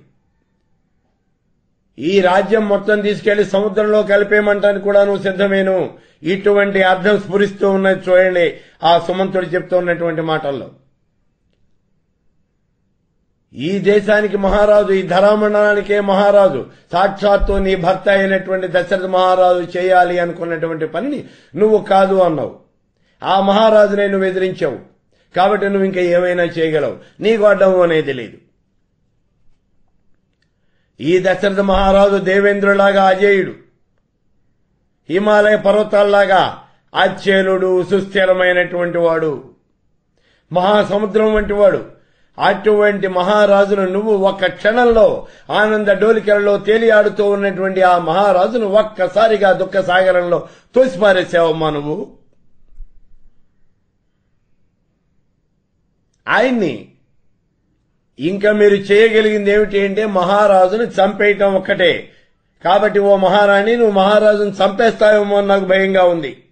ఈ రాజ్యం మొత్తం తీసుకెళ్ళి సముద్రంలో కలిపేయమంటానికి కూడా నువ్వు సిద్ధమేను. ఇటువంటి అర్థం స్ఫురిస్తూ ఉన్నది చూడండి. ఆ సుమంతుడు చెప్తూ ఉన్నటువంటి మాటల్లో. ఈ దేశానికి మహారాజు ఈ ధరామండలానికే మహారాజు సాక్షాత్తు నీ భర్త అయినటువంటి దశరథ మహారాజు చేయాలి అనుకున్నటువంటి పనిని నువ్వు కాదు అన్నావు. ఆ మహారాజునే నువ్వు ఎదిరించావు. కాబట్టి నువ్వు ఇంకా ఏమైనా చేయగలవు. నీకు అడ్డం అనేది లేదు. ఈ దశరథ మహారాజు దేవేంద్రులాగా అజేయుడు. హిమాలయ పర్వతాల్లాగా అచ్చేలుడు సుస్థిరమైనటువంటి వాడు. మహాసముద్రం వంటి వాడు. అటువంటి మహారాజును నువ్వు ఒక్క క్షణంలో ఆనంద డోలికలలో తేలియాడుతూ ఉన్నటువంటి ఆ మహారాజును ఒక్కసారిగా దుఃఖ సాగరంలో తోసిపారేసావమ్మా నువ్వు. ఆయన్ని ఇంకా మీరు చేయగలిగింది ఏమిటి అంటే మహారాజును చంపేయటం ఒక్కటే. కాబట్టి ఓ మహారాణి నువ్వు మహారాజును చంపేస్తావేమో అని నాకు భయంగా ఉంది.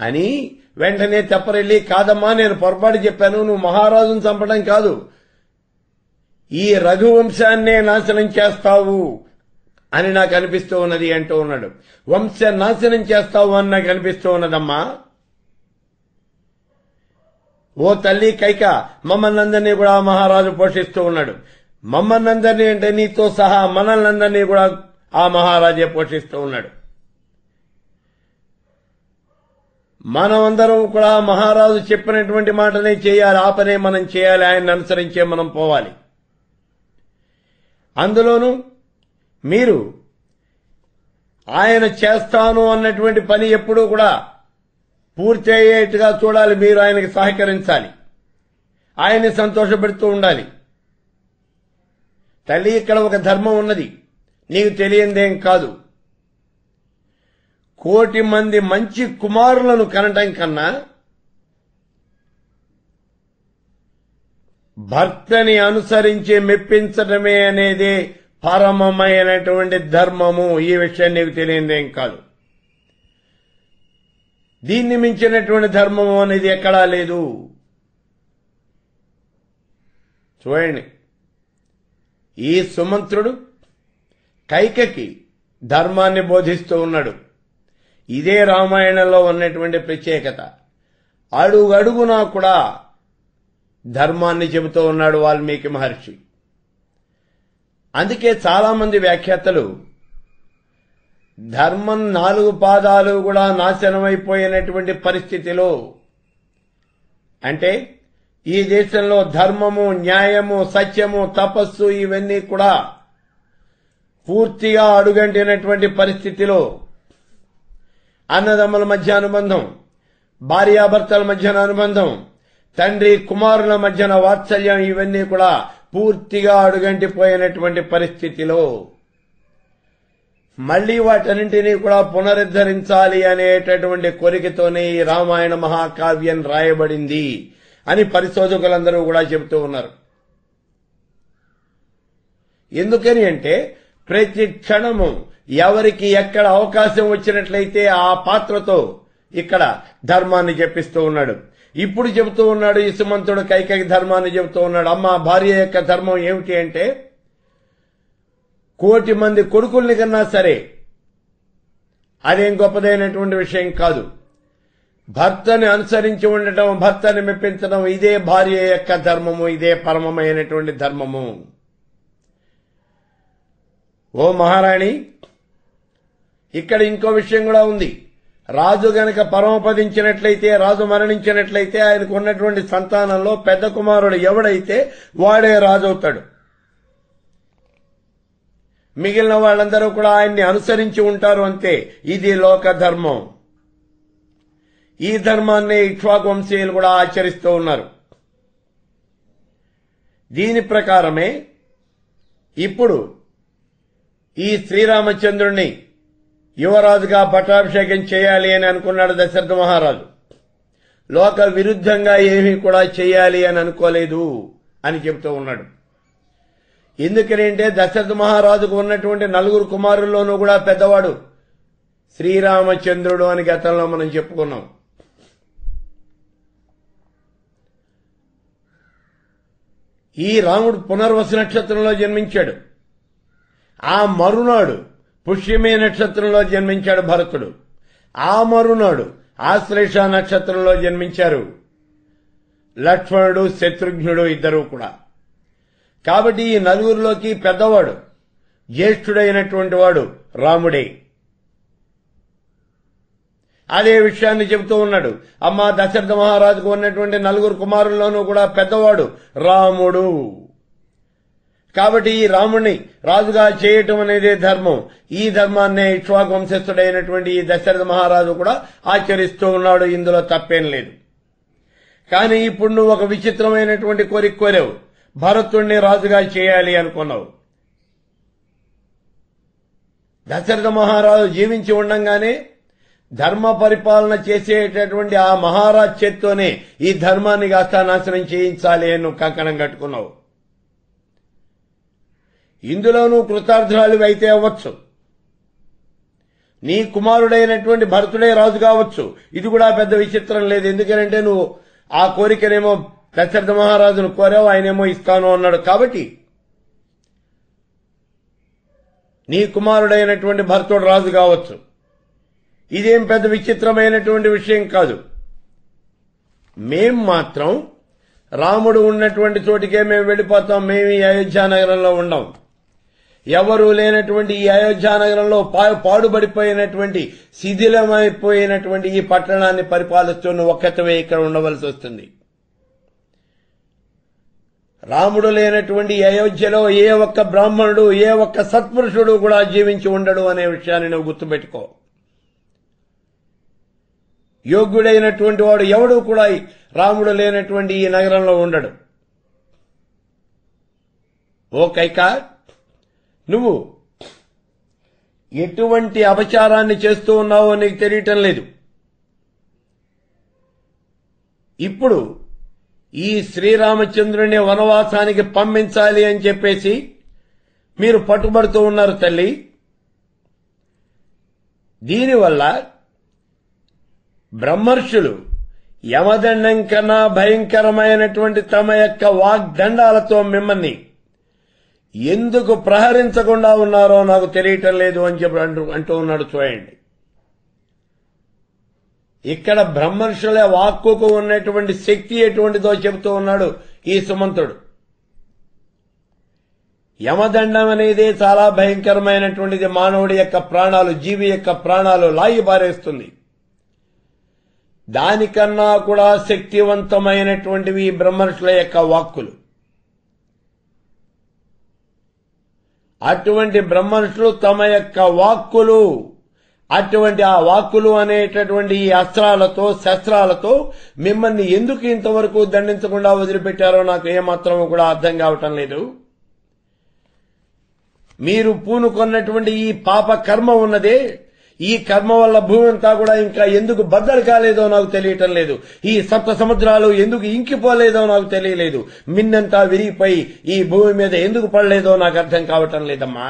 అని వెంటనే తెప్పరెళ్ళి కాదమ్మా నేను పొరపాటు చెప్పాను నువ్వు మహారాజును చంపడం కాదు. ఈ రఘువంశాన్నే నాశనం చేస్తావు అని నాకు అనిపిస్తూ ఉన్నది అంటూ ఉన్నాడు. వంశ నాశనం చేస్తావు అని నాకు అనిపిస్తూ ఉన్నదమ్మా. ఓ తల్లి కైక మమ్మల్నందరినీ కూడా ఆ మహారాజు పోషిస్తూ ఉన్నాడు. మమ్మల్నందరినీ అంటే నీతో సహా మనల్నందరినీ కూడా ఆ మహారాజే పోషిస్తూ ఉన్నాడు. మనమందరం కూడా మహారాజు చెప్పినటువంటి మాటనే చేయాలి ఆ పనే మనం చేయాలి ఆయన్ని అనుసరించే మనం పోవాలి. అందులోనూ మీరు ఆయన చేస్తాను అన్నటువంటి పని ఎప్పుడూ కూడా పూర్తి అయ్యేట్టుగా చూడాలి మీరు ఆయనకి సహకరించాలి. ఆయన్ని సంతోషపెడుతూ ఉండాలి. తల్లి ఇక్కడ ఒక ధర్మం ఉన్నది. నీకు తెలియందేం కాదు. కోటి మంది మంచి కుమారులను కనటం కన్నా భర్తని అనుసరించి మెప్పించడమే అనేది పరమమైనటువంటి ధర్మము. ఈ విషయం నీకు తెలియందేం కాదు. దీన్ని మించినటువంటి ధర్మం అనేది ఎక్కడా లేదు. చూడండి. ఈ సుమంత్రుడు కైకకి ధర్మాన్ని బోధిస్తూ ఉన్నాడు. ఇదే రామాయణంలో ఉన్నటువంటి ప్రత్యేకత. అడుగడుగునా కూడా ధర్మాన్ని చెబుతూ ఉన్నాడు వాల్మీకి మహర్షి. అందుకే చాలామంది వ్యాఖ్యాతలు ధర్మం నాలుగు పాదాలు కూడా నాశనమైపోయినటువంటి పరిస్థితిలో అంటే ఈ దేశంలో ధర్మము న్యాయము సత్యము తపస్సు ఇవన్నీ కూడా పూర్తిగా అడుగంటినటువంటి పరిస్థితిలో అన్నదమ్ముల మధ్య అనుబంధం భార్యాభర్తల మధ్యన అనుబంధం తండ్రి కుమారుల మధ్యన వాత్సల్యం ఇవన్నీ కూడా పూర్తిగా అడుగంటిపోయినటువంటి పరిస్థితిలో మళ్ళీ వాటన్నింటినీ కూడా పునరుద్ధరించాలి అనేటటువంటి కోరికతోనే ఈ రామాయణ మహాకావ్యం రాయబడింది అని పరిశోధకులందరూ కూడా చెబుతూ ఉన్నారు. ఎందుకని అంటే ప్రతి క్షణము ఎవరికి ఎక్కడ అవకాశం వచ్చినట్లయితే ఆ పాత్రతో ఇక్కడ ధర్మాన్ని చెప్పిస్తూ ఉన్నాడు. ఇప్పుడు చెబుతూ ఉన్నాడు ఈ సుమంతుడు కైకకి ధర్మాన్ని చెబుతూ ఉన్నాడు. అమ్మ భార్య యొక్క ధర్మం ఏమిటి అంటే కోటి మంది కొడుకుల్ని కన్నా సరే. అదేం గొప్పదైనటువంటి విషయం కాదు. భర్తని అనుసరించి ఉండటం భర్తని మెప్పించడం ఇదే భార్య యొక్క ధర్మము ఇదే పరమమైనటువంటి ధర్మము. ఓ మహారాణి ఇక్కడ ఇంకో విషయం కూడా ఉంది. రాజు గనక పరమపదించినట్లయితే రాజు మరణించినట్లయితే ఆయనకు ఉన్నటువంటి సంతానంలో పెద్ద కుమారుడు ఎవడైతే వాడే రాజు అవుతాడు. మిగిలిన వాళ్ళందరూ కూడా ఆయన్ని అనుసరించి ఉంటారు అంతే. ఇది లోక ధర్మం ఈ ధర్మాన్ని ఇక్ష్వాకు వంశీయులు కూడా ఆచరిస్తూ ఉన్నారు. దీని ప్రకారమే ఇప్పుడు ఈ శ్రీరామచంద్రుణ్ణి యువరాజుగా పట్టాభిషేకం చేయాలి అని అనుకున్నాడు దశరథ మహారాజు. లోక విరుద్ధంగా ఏమీ కూడా చేయాలి అని అనుకోలేదు అని చెబుతూ ఉన్నాడు. ఎందుకనంటే దశరథ మహారాజుకు ఉన్నటువంటి నలుగురు కుమారుల్లోనూ కూడా పెద్దవాడు. శ్రీరామచంద్రుడు అని గతంలో మనం చెప్పుకున్నాం. ఈ రాముడు పునర్వసు నక్షత్రంలో జన్మించాడు. ఆ మరునాడు పుష్యమే నక్షత్రంలో జన్మించాడు భరతుడు. ఆ మరునాడు ఆశ్లేష నక్షత్రంలో జన్మించారు. లక్ష్మణుడు శత్రుఘ్నుడు ఇద్దరు కూడా. కాబట్టి ఈ నలుగురిలోకి పెద్దవాడు జ్యేష్ఠుడైనటువంటి వాడు రాముడే. అదే విషయాన్ని చెబుతూ ఉన్నాడు. అమ్మ దశరథ మహారాజుకు ఉన్నటువంటి నలుగురు కుమారుల్లోనూ కూడా పెద్దవాడు రాముడు. కాబట్టి ఈ రాముణ్ణి రాజుగా చేయటం అనేది ధర్మం. ఈ ధర్మాన్నే ఇక్ష్వాకు వంశస్థుడైనటువంటి ఈ దశరథ మహారాజు కూడా ఆచరిస్తూ ఉన్నాడు. ఇందులో తప్పేం లేదు. కానీ ఇప్పుడు నువ్వు ఒక విచిత్రమైనటువంటి కోరిక కోరావు. భరతుణ్ణి రాజుగా చేయాలి అనుకున్నావు. దశరథ మహారాజు జీవించి ఉండంగానే ధర్మ పరిపాలన చేసేటటువంటి ఆ మహారాజ్ చేత్తోనే ఈ ధర్మాన్ని కాస్త నాశనం చేయించాలి అని కంకణం కట్టుకున్నావు. ఇందులోనూ కృతార్థురాలు అయితే అవ్వచ్చు. నీ కుమారుడైనటువంటి భరతుడే రాజు కావచ్చు ఇది కూడా పెద్ద విచిత్రం లేదు. ఎందుకంటే నువ్వు ఆ కోరికనేమో దశరథ మహారాజును కోరావు ఆయనేమో ఇస్తాను అన్నాడు. కాబట్టి నీ కుమారుడైనటువంటి భరతుడు రాజు కావచ్చు. ఇదేం పెద్ద విచిత్రమైనటువంటి విషయం కాదు. మేం మాత్రం రాముడు ఉన్నటువంటి చోటికే మేము వెళ్ళిపోతాం. మేము ఈ అయోధ్యా నగరంలో ఉండం. ఎవరు లేనటువంటి ఈ అయోధ్యా నగరంలో పా- పాడుబడిపోయినటువంటి శిథిలమైపోయినటువంటి ఈ పట్టణాన్ని పరిపాలిస్తున్న ఒక్కతవే ఇక్కడ ఉండవలసి వస్తుంది. రాముడు లేనటువంటి అయోధ్యలో ఏ ఒక్క బ్రాహ్మణుడు ఏ ఒక్క సత్పురుషుడు కూడా జీవించి ఉండడు అనే విషయాన్ని నువ్వు గుర్తుపెట్టుకో. యోగ్యుడైనటువంటి వాడు ఎవడు కూడా రాముడు లేనటువంటి ఈ నగరంలో ఉండడు. ఓ కైక నువ్వు ఎటువంటి అపచారాన్ని చేస్తూ ఉన్నావో నీకు తెలియటం లేదు. ఇప్పుడు ఈ శ్రీరామచంద్రుని వనవాసానికి పంపించాలి అని చెప్పేసి మీరు పట్టుబడుతూ ఉన్నారు తల్లి. దీనివల్ల బ్రహ్మర్షులు యమదండం కన్నా భయంకరమైనటువంటి తమ యొక్క వాగ్దండాలతో మిమ్మల్ని ఎందుకు ప్రహరించకుండా ఉన్నారో నాకు తెలియటం లేదు అని చెప్పి అంటూ అంటూ ఉన్నాడు చూడండి ఇక్కడ బ్రహ్మర్షుల వాక్కుకు ఉన్నటువంటి శక్తి ఎటువంటిదో చెబుతూ ఉన్నాడు ఈ సుమంతుడు. యమదండం అనేది చాలా భయంకరమైనటువంటిది. మానవుడి యొక్క ప్రాణాలు జీవి యొక్క ప్రాణాలు లాగి పారేస్తుంది. దానికన్నా కూడా శక్తివంతమైనటువంటివి బ్రహ్మర్షుల యొక్క వాక్కులు. అటువంటి బ్రహ్మర్షులు తమ యొక్క వాక్కులు అటువంటి ఆ వాక్కులు అనేటటువంటి ఈ అస్త్రాలతో శస్త్రాలతో మిమ్మల్ని ఎందుకు ఇంతవరకు దండించకుండా వదిలిపెట్టారో నాకు ఏమాత్రం కూడా అర్థం కావటం లేదు. మీరు పూనుకొన్నటువంటి ఈ పాప కర్మ ఉన్నదే ఈ కర్మ వల్ల భూమి అంతా కూడా ఇంకా ఎందుకు బద్దలు కాలేదో నాకు తెలియటం లేదు. ఈ సప్త సముద్రాలు ఎందుకు ఇంకిపోలేదో నాకు తెలియలేదు. మిన్నంతా విరిగిపోయి ఈ భూమి మీద ఎందుకు పడలేదో నాకు అర్థం కావటం లేదమ్మా.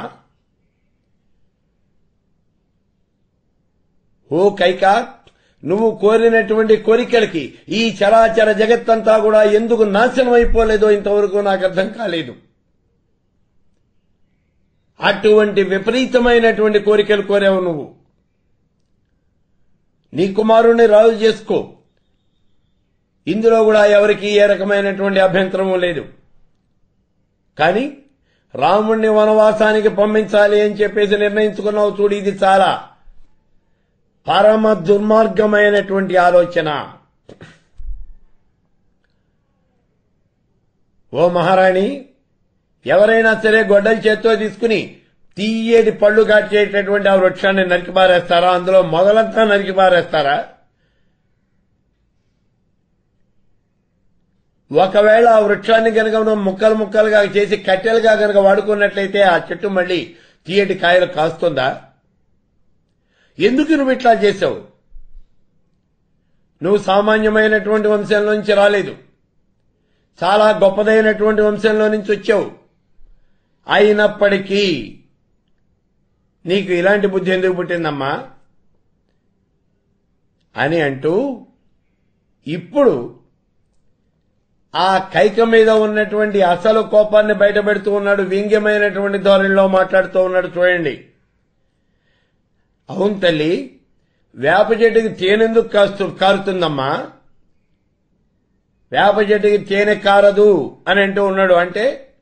ఓ కైకా నువ్వు కోరినటువంటి కోరికలకి ఈ చరాచర జగత్తంతా కూడా ఎందుకు నాశనం అయిపోలేదో ఇంతవరకు నాకు అర్థం కాలేదు. అటువంటి విపరీతమైనటువంటి కోరికలు కోరావు నువ్వు. నీ కుమారుణ్ణి రాజు చేసుకో. ఇందులో కూడా ఎవరికి ఏ రకమైనటువంటి అభ్యంతరము లేదు. కానీ రాముణ్ణి వనవాసానికి పంపించాలి అని చెప్పేసి నిర్ణయించుకున్నావు చూడు ఇది చాలా. పరమ దుర్మార్గమైనటువంటి ఆలోచన. ఓ మహారాణి ఎవరైనా సరే గొడ్డలి చేత్తో తీసుకుని తీయటి పళ్ళు కాచేటటువంటి ఆ వృక్షాన్ని నరికి పారేస్తారా? అందులో మొదలంతా నరికి పారేస్తారా? ఒకవేళ ఆ వృక్షాన్ని కనుక మనం ముక్కలు ముక్కలుగా చేసి కట్టెలుగా కనుక వాడుకున్నట్లయితే ఆ చెట్టు మళ్ళీ తీయటి కాయలు కాస్తుందా? ఎందుకు నువ్వు ఇట్లా చేశావు? నువ్వు సామాన్యమైనటువంటి వంశంలో నుంచి రాలేదు. చాలా గొప్పదైనటువంటి వంశంలో నుంచి వచ్చావు. అయినప్పటికీ నీకు ఇలాంటి బుద్ధి ఎందుకు పుట్టిందమ్మా? అని అంటూ ఇప్పుడు ఆ కైక మీద ఉన్నటువంటి అసలు కోపాన్ని బయటపెడుతూ ఉన్నాడు వ్యంగ్యమైనటువంటి ధోరణిలో మాట్లాడుతూ ఉన్నాడు. చూడండి. అవును తల్లి వేప చెట్టుకి తేనెందుకు కాస్తూ కారుతుందమ్మా? వేప చెట్టుకి తేనె కారదు అని అంటూ ఉన్నాడు. అంటే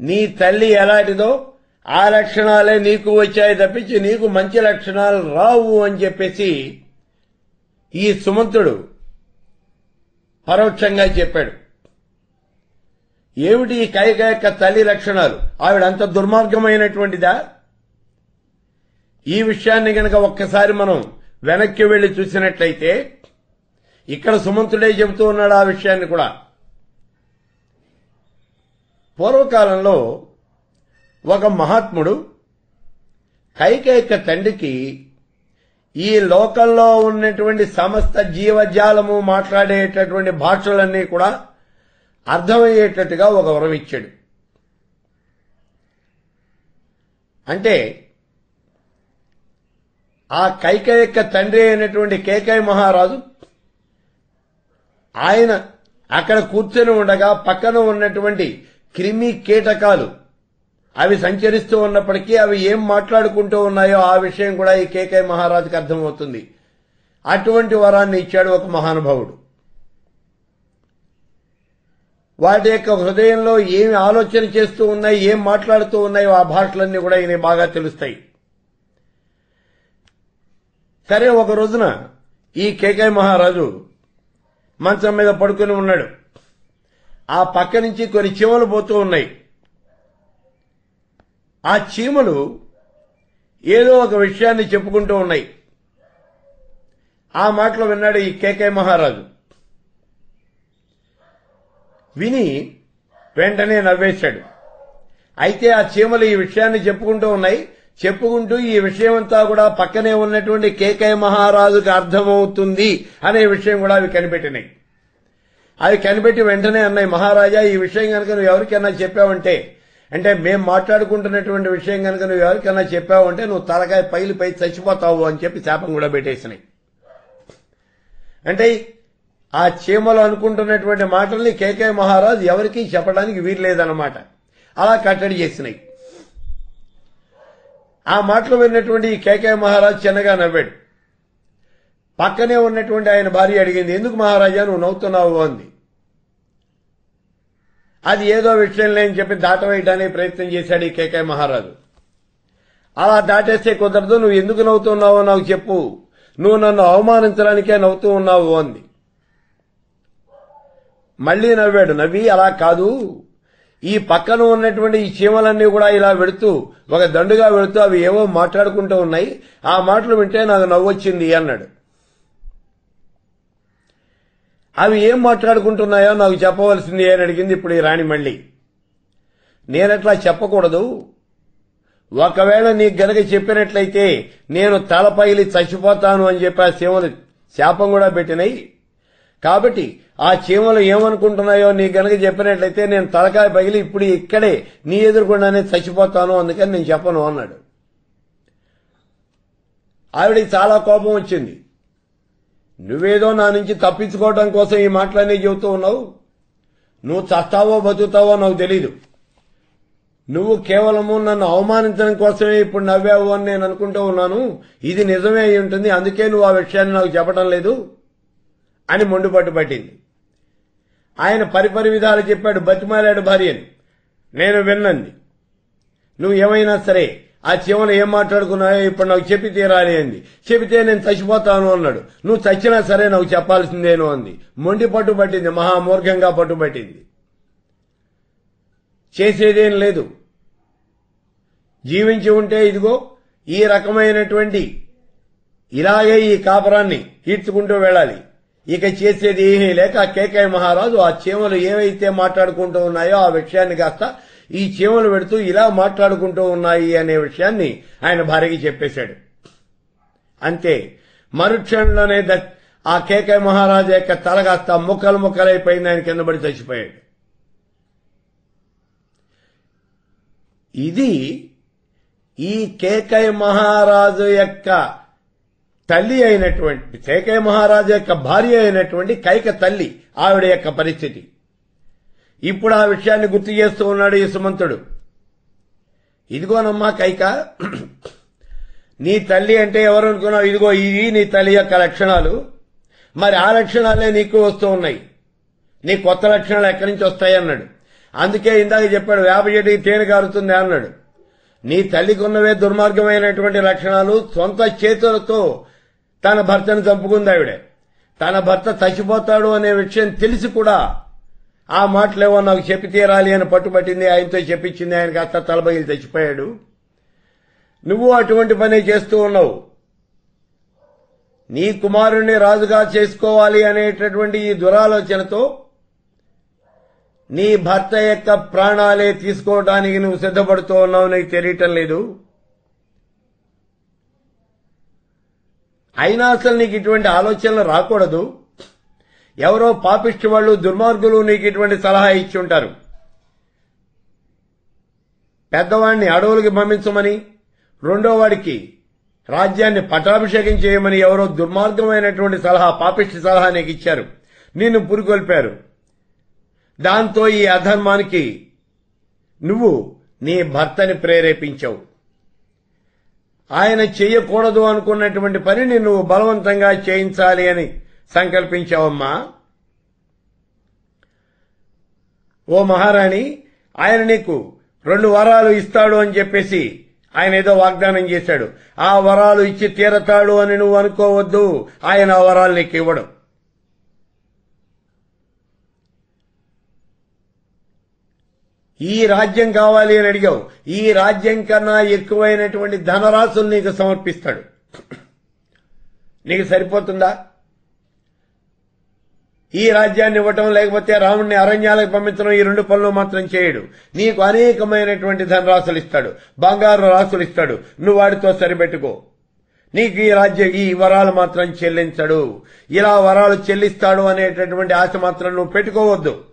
నీ తల్లి ఎలాంటిదో ఆ లక్షణాలే నీకు వచ్చాయి తప్పించి నీకు మంచి లక్షణాలు రావు అని చెప్పేసి ఈ సుమంతుడు పరోక్షంగా చెప్పాడు. ఏమిటి ఈ కైక యొక్క తల్లి లక్షణాలు? ఆవిడ అంత దుర్మార్గమైనటువంటిదా? ఈ విషయాన్ని గనక ఒక్కసారి మనం వెనక్కి వెళ్ళి చూసినట్లయితే ఇక్కడ సుమంతుడే చెబుతూ ఉన్నాడు ఆ విషయాన్ని కూడా. పూర్వకాలంలో ఒక మహాత్ముడు కైకేక తండ్రికి ఈ లోకంలో ఉన్నటువంటి సమస్త జీవజాలము మాట్లాడేటటువంటి భాషలన్నీ కూడా అర్థమయ్యేటట్టుగా ఒక వరం ఇచ్చాడు. అంటే ఆ కైక యొక్క తండ్రి అయినటువంటి కేకై మహారాజు ఆయన అక్కడ కూర్చొని ఉండగా పక్కన ఉన్నటువంటి క్రిమి కీటకాలు అవి సంచరిస్తూ ఉన్నప్పటికీ అవి ఏం మాట్లాడుకుంటూ ఉన్నాయో ఆ విషయం కూడా ఈ కేకై మహారాజుకి అర్థమవుతుంది. అటువంటి వరాన్ని ఇచ్చాడు ఒక మహానుభావుడు. వాటి యొక్క హృదయంలో ఏమి ఆలోచన చేస్తూ ఉన్నాయి ఏం మాట్లాడుతూ ఉన్నాయో ఆ భాషలన్నీ కూడా ఈయన బాగా తెలుస్తాయి. సరే ఒక రోజున ఈ కేకే మహారాజు మంచం మీద పడుకుని ఉన్నాడు. ఆ పక్క నుంచి కొన్ని చీమలు పోతూ ఉన్నాయి. ఆ చీమలు ఏదో ఒక విషయాన్ని చెప్పుకుంటూ ఉన్నాయి. ఆ మాటలు విన్నాడు ఈ కేకే మహారాజు. విని వెంటనే నవ్వేశాడు. అయితే ఆ చీమలు ఈ విషయాన్ని చెప్పుకుంటూ ఉన్నాయి. చెప్పుకుంటూ ఈ విషయమంతా కూడా పక్కనే ఉన్నటువంటి కేకే మహారాజుకి అర్థమవుతుంది అనే విషయం కూడా అవి కనిపెట్టినాయి. అవి కనిపెట్టి వెంటనే అన్నాయి మహారాజా ఈ విషయం కనుక నువ్వు ఎవరికైనా చెప్పావంటే అంటే మేము మాట్లాడుకుంటున్నటువంటి విషయం కనుక నువ్వు ఎవరికైనా చెప్పావంటే నువ్వు తలకాయ పైలు పై చచ్చిపోతావు అని చెప్పి శాపం కూడా పెట్టేసినాయి. అంటే ఆ చీమలు అనుకుంటున్నటువంటి మాటల్ని కేకే మహారాజు ఎవరికీ చెప్పడానికి వీల్లేదన్నమాట. అలా కట్టడి చేసినాయి. ఆ మాటలు విన్నటువంటి కేకే మహారాజు చిన్నగా నవ్వాడు. పక్కనే ఉన్నటువంటి ఆయన భార్య అడిగింది ఎందుకు మహారాజా నువ్వు నవ్వుతున్నావు? అంది. అది ఏదో విషయం లేని చెప్పి దాటవేయడానికి ప్రయత్నం చేశాడు ఈ కేకే మహారాజు. అలా దాటేస్తే కుదరదు నువ్వు ఎందుకు నవ్వుతున్నావో నాకు చెప్పు. నువ్వు నన్ను అవమానించడానికే నవ్వుతూ ఉన్నావు అంది. మళ్ళీ నవ్వాడు నవ్వి అలా కాదు. ఈ పక్కన ఉన్నటువంటి ఈ చీమలన్నీ కూడా ఇలా వెడుతూ ఒక దండుగా వెడుతూ అవి ఏవో మాట్లాడుకుంటూ ఉన్నాయి. ఆ మాటలు వింటే నాకు నవ్వొచ్చింది అన్నాడు. అవి ఏం మాట్లాడుకుంటున్నాయో నాకు చెప్పవలసింది అని అడిగింది ఇప్పుడు ఈ రాణి మళ్ళీ. నేనట్లా చెప్పకూడదు. ఒకవేళ నీకు గనక చెప్పినట్లయితే నేను తలపైలి చచ్చిపోతాను అని చెప్పి ఆ శివుని శాపం కూడా పెట్టినాయి. కాబట్టి ఆ చీమలు ఏమనుకుంటున్నాయో నీ గనక చెప్పినట్లయితే నేను తలకాయ పగిలి ఇప్పుడు ఇక్కడే నీ ఎదురుకుండానే చచ్చిపోతాను అందుకని నేను చెప్పను అన్నాడు. ఆవిడికి చాలా కోపం వచ్చింది. నువ్వేదో నా నుంచి తప్పించుకోవడం కోసం ఈ మాటలన్నీ చెబుతూ ఉన్నావు? నువ్వు చస్తావో బతుకుతావో నాకు తెలీదు. నువ్వు కేవలము నన్ను అవమానించడం కోసమే ఇప్పుడు నవ్వావు అని నేను అనుకుంటూ ఉన్నాను. ఇది నిజమే అయి ఉంటుంది అందుకే నువ్వు ఆ విషయాన్ని నాకు చెప్పడం లేదు. అని మొండిపట్టు పట్టింది. ఆయన పరిపరి విధాలు చెప్పాడు బతిమాలాడు భార్యని. నేను విన్నంది. నువ్వు ఏమైనా సరే ఆ చివరి ఏం మాట్లాడుకున్నాయో ఇప్పుడు నాకు చెప్పి తీరాలి అంది. చెబితే నేను చచ్చిపోతాను అన్నాడు. నువ్వు చచ్చినా సరే నాకు చెప్పాల్సిందేను అంది. మొండి పట్టు పట్టింది. మహామూర్ఘంగా పట్టుబట్టింది చేసేదేం లేదు. జీవించి ఉంటే ఇదిగో ఈ రకమైనటువంటి ఇలాగే ఈ కాపురాన్ని ఈడ్చుకుంటూ వెళ్ళాలి. ఇక చేసేది ఏమీ లేక ఆ కేకయ్య మహారాజు ఆ చీమలు ఏవైతే మాట్లాడుకుంటూ ఉన్నాయో ఆ విషయాన్ని కాస్త ఈ చీమలు పెడుతూ ఇలా మాట్లాడుకుంటూ ఉన్నాయి అనే విషయాన్ని ఆయన భార్యకి చెప్పేశాడు. అంతే. మరుక్షణంలోనే ఆ కేకయ్య మహారాజు యొక్క తల కాస్త ముక్కలు ముక్కలైపోయింది ఆయన కింద పడి చచ్చిపోయాడు. ఇది ఈ కేకయ్య మహారాజు యొక్క తల్లి అయినటువంటి కేకయ్య మహారాజు యొక్క భార్య అయినటువంటి కైక తల్లి ఆవిడ యొక్క పరిస్థితి. ఇప్పుడు ఆ విషయాన్ని గుర్తు చేస్తూ ఉన్నాడు ఈ సుమంతుడు ఇదిగోనమ్మా కైక నీ తల్లి అంటే ఎవరు అనుకున్నావు? ఇదిగో ఇది నీ తల్లి యొక్క లక్షణాలు. మరి ఆ లక్షణాలే నీకు వస్తూ ఉన్నాయి. నీ కొత్త లక్షణాలు ఎక్కడి నుంచి వస్తాయి అన్నాడు. అందుకే ఇందాక చెప్పాడు వేప చెట్టుకి తేనె కారుతుంది అన్నాడు. నీ తల్లికి ఉన్నవే దుర్మార్గమైనటువంటి లక్షణాలు సొంత చేతులతో తన భర్తను చంపుకుంది ఆవిడే. తన భర్త చచ్చిపోతాడు అనే విషయం తెలిసి కూడా ఆ మాటలేవో నాకు చెప్పి తీరాలి అని పట్టుబట్టింది ఆయనతో చెప్పించింది ఆయనకి అత్త తలబగిలి చచ్చిపోయాడు. నువ్వు అటువంటి పని చేస్తూ ఉన్నావు. నీ కుమారుణ్ణి రాజుగా చేసుకోవాలి అనేటటువంటి ఈ దురాలోచనతో నీ భర్త యొక్క ప్రాణాలే తీసుకోవడానికి నువ్వు సిద్ధపడుతూ ఉన్నావు నీకు తెలియటం లేదు. అయినా అసలు నీకు ఇటువంటి ఆలోచనలు రాకూడదు. ఎవరో పాపిష్టి వాళ్ళు దుర్మార్గులు నీకు ఇటువంటి సలహా ఇచ్చి ఉంటారు. పెద్దవాడిని అడవులకి పంపించమని రెండో వాడికి రాజ్యాన్ని పట్టాభిషేకం చేయమని ఎవరో దుర్మార్గమైనటువంటి సలహా పాపిష్టి సలహా నీకు ఇచ్చారు. నిన్ను పురికొల్పారు. దాంతో ఈ అధర్మానికి నువ్వు నీ భర్తని ప్రేరేపించావు. ఆయన చేయకూడదు అనుకున్నటువంటి పనిని నువ్వు బలవంతంగా చేయించాలి అని సంకల్పించావమ్మా. ఓ మహారాణి ఆయన నీకు రెండు వరాలు ఇస్తాడు అని చెప్పేసి ఆయన ఏదో వాగ్దానం చేశాడు. ఆ వరాలు ఇచ్చి తీరతాడు అని నువ్వు అనుకోవద్దు. ఆయన ఆ వరాలు నీకు ఇవ్వడం. ఈ రాజ్యం కావాలి అని అడిగావు. ఈ రాజ్యం కన్నా ఎక్కువైనటువంటి ధనరాశులు నీకు సమర్పిస్తాడు. నీకు సరిపోతుందా? ఈ రాజ్యాన్ని ఇవ్వటం లేకపోతే రాముడిని అరణ్యాలకు పంపించడం ఈ రెండు పనులు మాత్రం చేయడు. నీకు అనేకమైనటువంటి ధనరాశులు ఇస్తాడు. బంగారు రాసులు ఇస్తాడు. నువ్వు వాడితో సరిపెట్టుకో. నీకు ఈ రాజ్య ఈ వరాలు మాత్రం చెల్లించడు. ఇలా వరాలు చెల్లిస్తాడు అనేటటువంటి ఆశ మాత్రం నువ్వు పెట్టుకోవద్దు.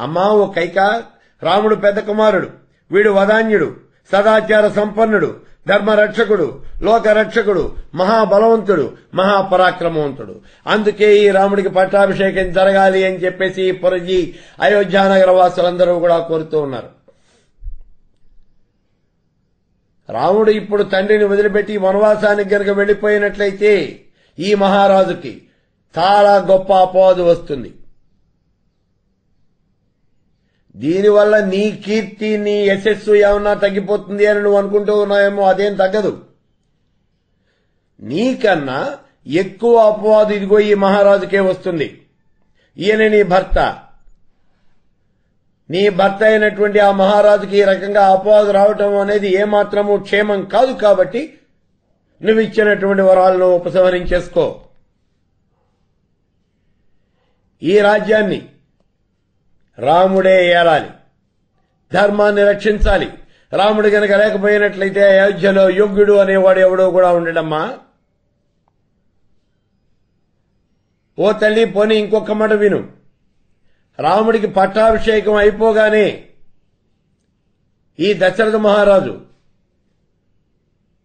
అమ్మా ఓ కైక రాముడు పెద్ద కుమారుడు వీడు వదాన్యుడు సదాచార సంపన్నుడు ధర్మరక్షకుడు లోకరక్షకుడు మహాబలవంతుడు మహాపరాక్రమవంతుడు. అందుకే ఈ రాముడికి పట్టాభిషేకం జరగాలి అని చెప్పేసి పురజీ అయోధ్యానగర వాసులందరూ కూడా కోరుతూ ఉన్నారు. రాముడు ఇప్పుడు తండ్రిని వదిలిపెట్టి వనవాసానికి గనక వెళ్ళిపోయినట్లయితే ఈ మహారాజుకి చాలా గొప్ప అపవాదు వస్తుంది. దీనివల్ల నీ కీర్తి నీ యశస్సు ఏమన్నా తగ్గిపోతుంది అని నువ్వు అనుకుంటూ ఉన్నాయేమో అదేం తగ్గదు. నీకన్నా ఎక్కువ అపవాదు ఇదిగో ఈ మహారాజుకే వస్తుంది. ఈయన నీ భర్త. నీ భర్త అయినటువంటి ఆ మహారాజుకి ఈ రకంగా అపవాదు రావటం అనేది ఏమాత్రము క్షేమం కాదు కాబట్టి నువ్వు ఇచ్చినటువంటి వరాలను ఉపసంహరించేసుకో ఈ రాజ్యాన్ని రాముడే ఏలాలి. ధర్మాన్ని రక్షించాలి. రాముడు గనక లేకపోయినట్లయితే అయోధ్యలో యోగ్యుడు అనేవాడు ఎవడో కూడా ఉండడమ్మా. ఓ తల్లి పోని ఇంకొక మాట విను. రాముడికి పట్టాభిషేకం అయిపోగానే ఈ దశరథ మహారాజు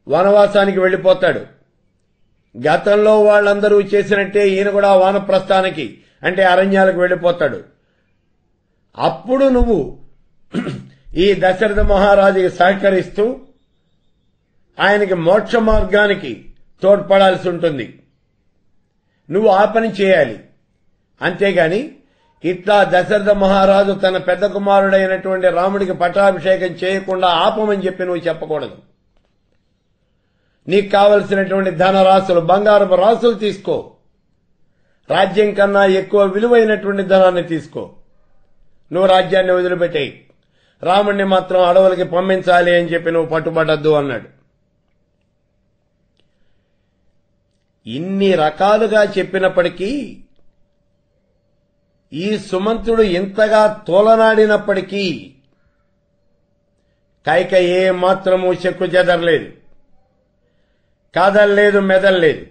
వనవాసానికి వెళ్ళిపోతాడు గతంలో వాళ్ళందరూ చేసినట్టే ఈయన కూడా వానప్రస్థానికి అంటే అరణ్యాలకు వెళ్ళిపోతాడు అప్పుడు నువ్వు ఈ దశరథ మహారాజుకి సహకరిస్తూ ఆయనకి మోక్ష మార్గానికి తోడ్పడాల్సి ఉంటుంది. నువ్వు ఆ పని చేయాలి. అంతేగాని ఇట్లా దశరథ మహారాజు తన పెద్ద కుమారుడైనటువంటి రాముడికి పట్టాభిషేకం చేయకుండా ఆపమని చెప్పి నువ్వు చెప్పకూడదు. నీకు కావలసినటువంటి ధన రాసులు బంగారపు రాసులు తీసుకో. రాజ్యం కన్నా ఎక్కువ విలువైనటువంటి ధనాన్ని తీసుకో. నువ్వు రాజ్యాన్ని వదిలిపెట్టేయి. రాముణ్ణి మాత్రం అడవులకి పంపించాలి అని చెప్పి నువ్వు పట్టుబడద్దు అన్నాడు. ఇన్ని రకాలుగా చెప్పినప్పటికీ ఈ సుమంతుడు ఇంతగా తోలనాడినప్పటికీ కైక ఏ మాత్రము చెక్కు చెదరలేదు. కదల్లేదు మెదల్లేదు.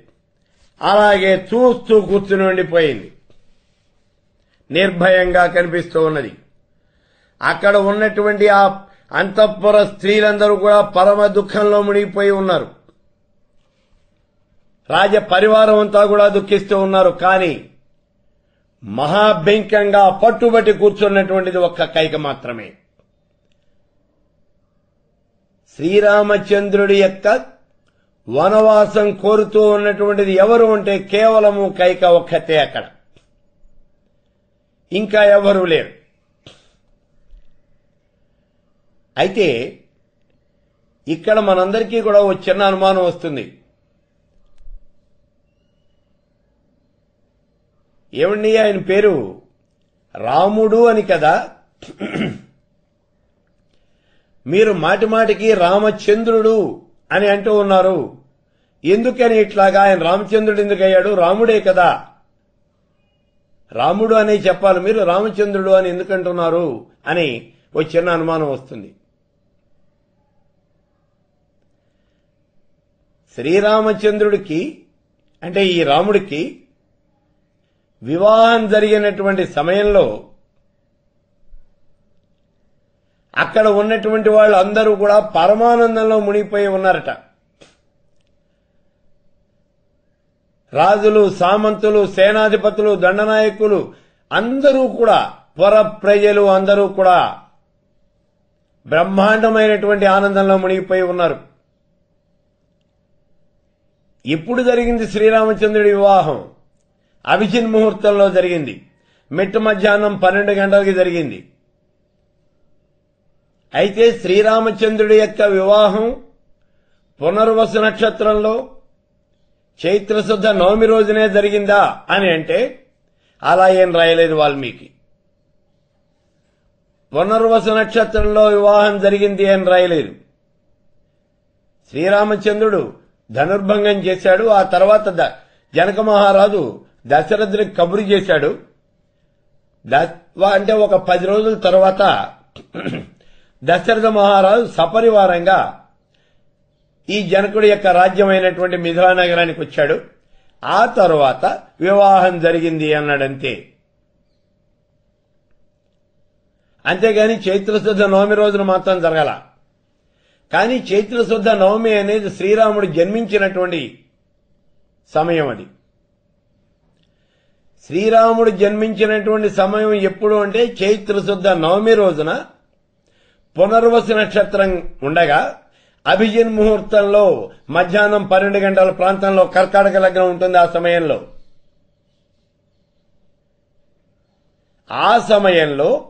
అలాగే చూస్తూ కూర్చుని ఉండిపోయింది. నిర్భయంగా కనిపిస్తూ ఉన్నది. అక్కడ ఉన్నటువంటి ఆ అంతఃపుర స్త్రీలందరూ కూడా పరమ దుఃఖంలో మునిగిపోయి ఉన్నారు. రాజ పరివారం అంతా కూడా దుఃఖిస్తూ ఉన్నారు. కానీ మహాభింకంగా పట్టుబట్టి కూర్చున్నటువంటిది ఒక్క కైక మాత్రమే. శ్రీరామచంద్రుడి యొక్క వనవాసం కోరుతూ ఉన్నటువంటిది ఎవరు అంటే కేవలము కైక ఒక్కతే అక్కడ. ఇంకా ఎవరూ లేరు. అయితే ఇక్కడ మనందరికీ కూడా ఓ చిన్న అనుమానం వస్తుంది. ఏమండి ఆయన పేరు? రాముడు అని కదా? మీరు మాటిమాటికి రామచంద్రుడు అని అంటూ ఉన్నారు. ఎందుకని ఇట్లాగా ఆయన రామచంద్రుడు ఎందుకు అయ్యాడు? రాముడే కదా. రాముడు అనే చెప్పాలి మీరు రామచంద్రుడు అని ఎందుకంటున్నారు? అని ఓ చిన్న అనుమానం వస్తుంది. శ్రీరామచంద్రుడికి అంటే ఈ రాముడికి వివాహం జరిగినటువంటి సమయంలో అక్కడ ఉన్నటువంటి వాళ్ళు అందరూ కూడా పరమానందంలో మునిగిపోయి ఉన్నారట. రాజులు సామంతులు సేనాధిపతులు దండనాయకులు అందరూ కూడా పొర ప్రజలు అందరూ కూడా బ్రహ్మాండమైనటువంటి ఆనందంలో మునిగిపోయి ఉన్నారు. ఇప్పుడు జరిగింది శ్రీరామచంద్రుడి వివాహం. అభిజిన్ ముహూర్తంలో జరిగింది. మిట్ట మధ్యాహ్నం పన్నెండు గంటలకి జరిగింది. అయితే శ్రీరామచంద్రుడి యొక్క వివాహం పునర్వసు నక్షత్రంలో చైత్రశుద్ధ నవమి రోజునే జరిగిందా అని అంటే అలా ఏం రాయలేదు వాల్మీకి. పునర్వసు నక్షత్రంలో వివాహం జరిగింది అని రాయలేదు. శ్రీరామచంద్రుడు ధనుర్భంగం చేశాడు ఆ తర్వాత ద- జనక మహారాజు దశరథుడికి కబురు చేశాడు. అంటే ఒక పది రోజుల తర్వాత దశరథ మహారాజు సపరివారంగా ఈ జనకుడి యొక్క రాజ్యమైనటువంటి మిథిలా నగరానికి వచ్చాడు. ఆ తర్వాత వివాహం జరిగింది అన్నాడంతే. అంతేగాని చైత్రశుద్ధ నవమి రోజున మాత్రం జరగల. కానీ చైత్రశుద్ధ నవమి అనేది శ్రీరాముడు జన్మించినటువంటి సమయం అది. శ్రీరాముడు జన్మించినటువంటి సమయం ఎప్పుడు అంటే చైత్రశుద్ధ నవమి రోజున పునర్వసు నక్షత్రం ఉండగా అభిజిన్ ముహూర్తంలో మధ్యాహ్నం పన్నెండు గంటల ప్రాంతంలో కర్కాటక లగ్నం ఉంటుంది ఆ సమయంలో. ఆ సమయంలో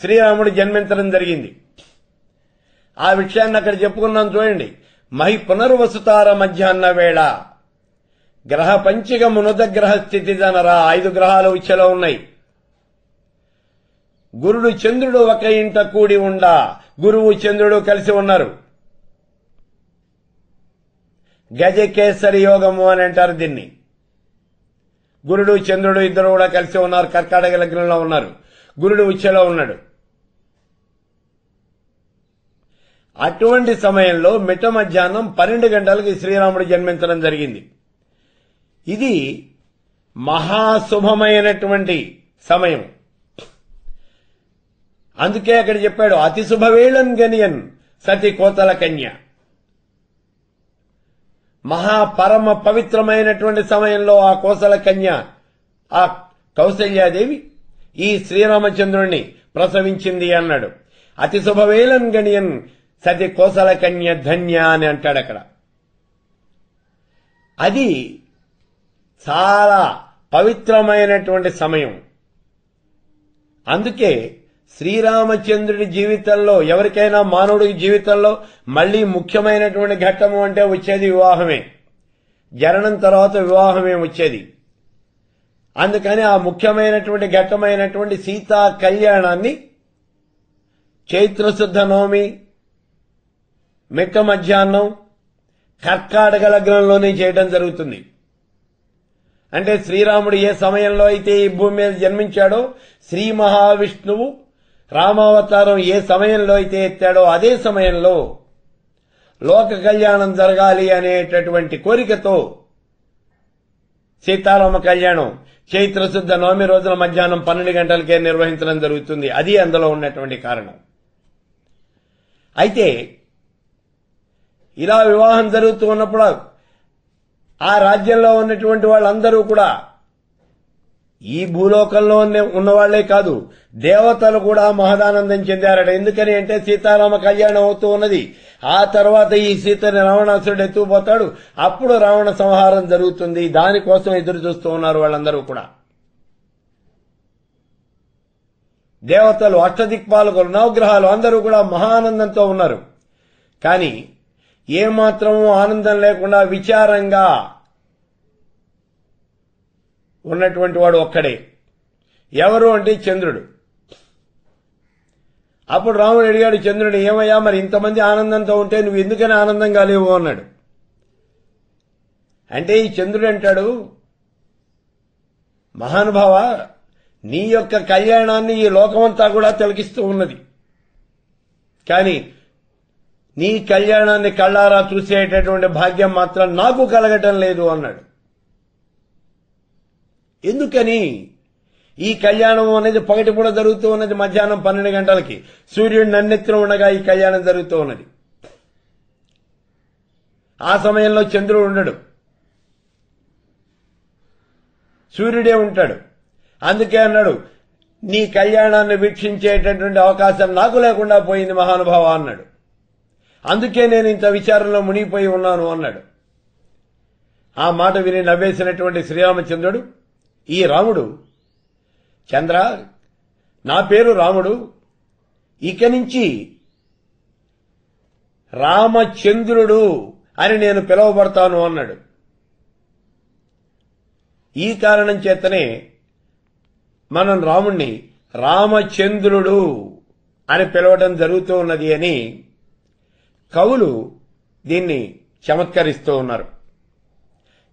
శ్రీరాముడు జన్మించడం జరిగింది. ఆ విషయాన్ని అక్కడ చెప్పుకున్నాం చూడండి. మహి పునర్వసుతార మధ్యాహ్న వేళ. గ్రహ పంచిక మునుద గ్రహ స్థితి జనరా ఐదు గ్రహాలు ఉచ్చలో ఉన్నాయి. గురుడు చంద్రుడు ఒక ఇంట కూడి ఉండా. గురువు చంద్రుడు కలిసి ఉన్నారు. గజకేసరి యోగము అని అంటారు దీన్ని. గురుడు చంద్రుడు ఇద్దరు కూడా కలిసి ఉన్నారు కర్కాటక లగ్నంలో ఉన్నారు. గురుడు ఉచ్చలో ఉన్నాడు. అటువంటి సమయంలో మిట్ట మధ్యాహ్నం పన్నెండు గంటలకి శ్రీరాముడు జన్మించడం జరిగింది. ఇది మహాశుభమైనటువంటి సమయం. అందుకే అక్కడ చెప్పాడు అతి శుభవేళన్ గనియన్ సతి కోతల కన్య. మహాపరమ పవిత్రమైనటువంటి సమయంలో ఆ కోసల కన్య ఆ కౌసల్యాదేవి ఈ శ్రీరామచంద్రుణ్ణి ప్రసవించింది అన్నాడు. అతి శుభవేళన్ గణియన్ సతి కోసల కన్య ధన్య అని అంటాడు అక్కడ. అది చాలా పవిత్రమైనటువంటి సమయం. అందుకే శ్రీరామచంద్రుడి జీవితంలో ఎవరికైనా మానవుడి జీవితంలో మళ్ళీ ముఖ్యమైనటువంటి ఘట్టము అంటే వచ్చేది వివాహమే. జననం తర్వాత వివాహమే వచ్చేది. అందుకని ఆ ముఖ్యమైనటువంటి ఘట్టమైనటువంటి సీతా కళ్యాణాన్ని చైత్రశుద్ధ నవమి మిట్ట మధ్యాహ్నం కర్కాటక లగ్నంలోనే చేయడం జరుగుతుంది. అంటే శ్రీరాముడు ఏ సమయంలో అయితే ఈ భూమి మీద జన్మించాడో శ్రీ మహావిష్ణువు రామావతారం ఏ సమయంలో అయితే ఎత్తాడో అదే సమయంలో లోక కళ్యాణం జరగాలి అనేటటువంటి కోరికతో సీతారామ కళ్యాణం చైత్రశుద్ధ నవమి రోజుల మధ్యాహ్నం పన్నెండు గంటలకే నిర్వహించడం జరుగుతుంది. అది అందులో ఉన్నటువంటి కారణం. అయితే ఇలా వివాహం జరుగుతూ ఉన్నప్పుడు ఆ రాజ్యంలో ఉన్నటువంటి వాళ్ళందరూ కూడా ఈ భూలోకంలో ఉన్నవాళ్ళే కాదు దేవతలు కూడా మహదానందం చెందారట. ఎందుకని అంటే సీతారామ కళ్యాణం అవుతూ ఉన్నది. ఆ తర్వాత ఈ సీతని రావణాసురుడు ఎత్తుకుపోతాడు అప్పుడు రావణ సంహారం జరుగుతుంది. దానికోసం ఎదురు చూస్తూ ఉన్నారు వాళ్ళందరూ కూడా. దేవతలు అష్టదిక్పాలకులు నవగ్రహాలు అందరూ కూడా మహానందంతో ఉన్నారు. కానీ ఏమాత్రము ఆనందం లేకుండా విచారంగా ఉన్నటువంటి వాడు ఒక్కడే. ఎవరు అంటే చంద్రుడు. అప్పుడు రాముడు అడిగాడు చంద్రుడు ఏమయ్యా మరి ఇంతమంది ఆనందంతో ఉంటే నువ్వు ఎందుకని ఆనందంగా లేవు? అన్నాడు. అంటే ఈ చంద్రుడు అంటాడు మహానుభావ నీ యొక్క కళ్యాణాన్ని ఈ లోకమంతా కూడా తిలకిస్తూ ఉన్నది. కానీ నీ కళ్యాణాన్ని కళ్ళారా చూసేటటువంటి భాగ్యం మాత్రం నాకు కలగటం లేదు అన్నాడు. ఎందుకని? ఈ కళ్యాణం అనేది పగటి కూడా జరుగుతూ ఉన్నది మధ్యాహ్నం పన్నెండు గంటలకి. సూర్యుడు నన్నెత్తిన ఉండగా ఈ కళ్యాణం జరుగుతూ ఉన్నది. ఆ సమయంలో చంద్రుడు ఉండడు. సూర్యుడే ఉంటాడు. అందుకే అన్నాడు నీ కళ్యాణాన్ని వీక్షించేటటువంటి అవకాశం నాకు లేకుండా పోయింది మహానుభావ అన్నాడు. అందుకే నేను ఇంత విచారంలో మునిగిపోయి ఉన్నాను అన్నాడు. ఆ మాట విని నవ్వేసినటువంటి శ్రీరామచంద్రుడు ఈ రాముడు చంద్ర నా పేరు రాముడు ఇక నుంచి రామచంద్రుడు అని నేను పిలువబడతాను అన్నాడు. ఈ కారణం చేతనే మనం రాముణ్ణి రామచంద్రుడు అని పిలవడం జరుగుతూ ఉన్నది అని కవులు దీన్ని చమత్కరిస్తూ ఉన్నారు.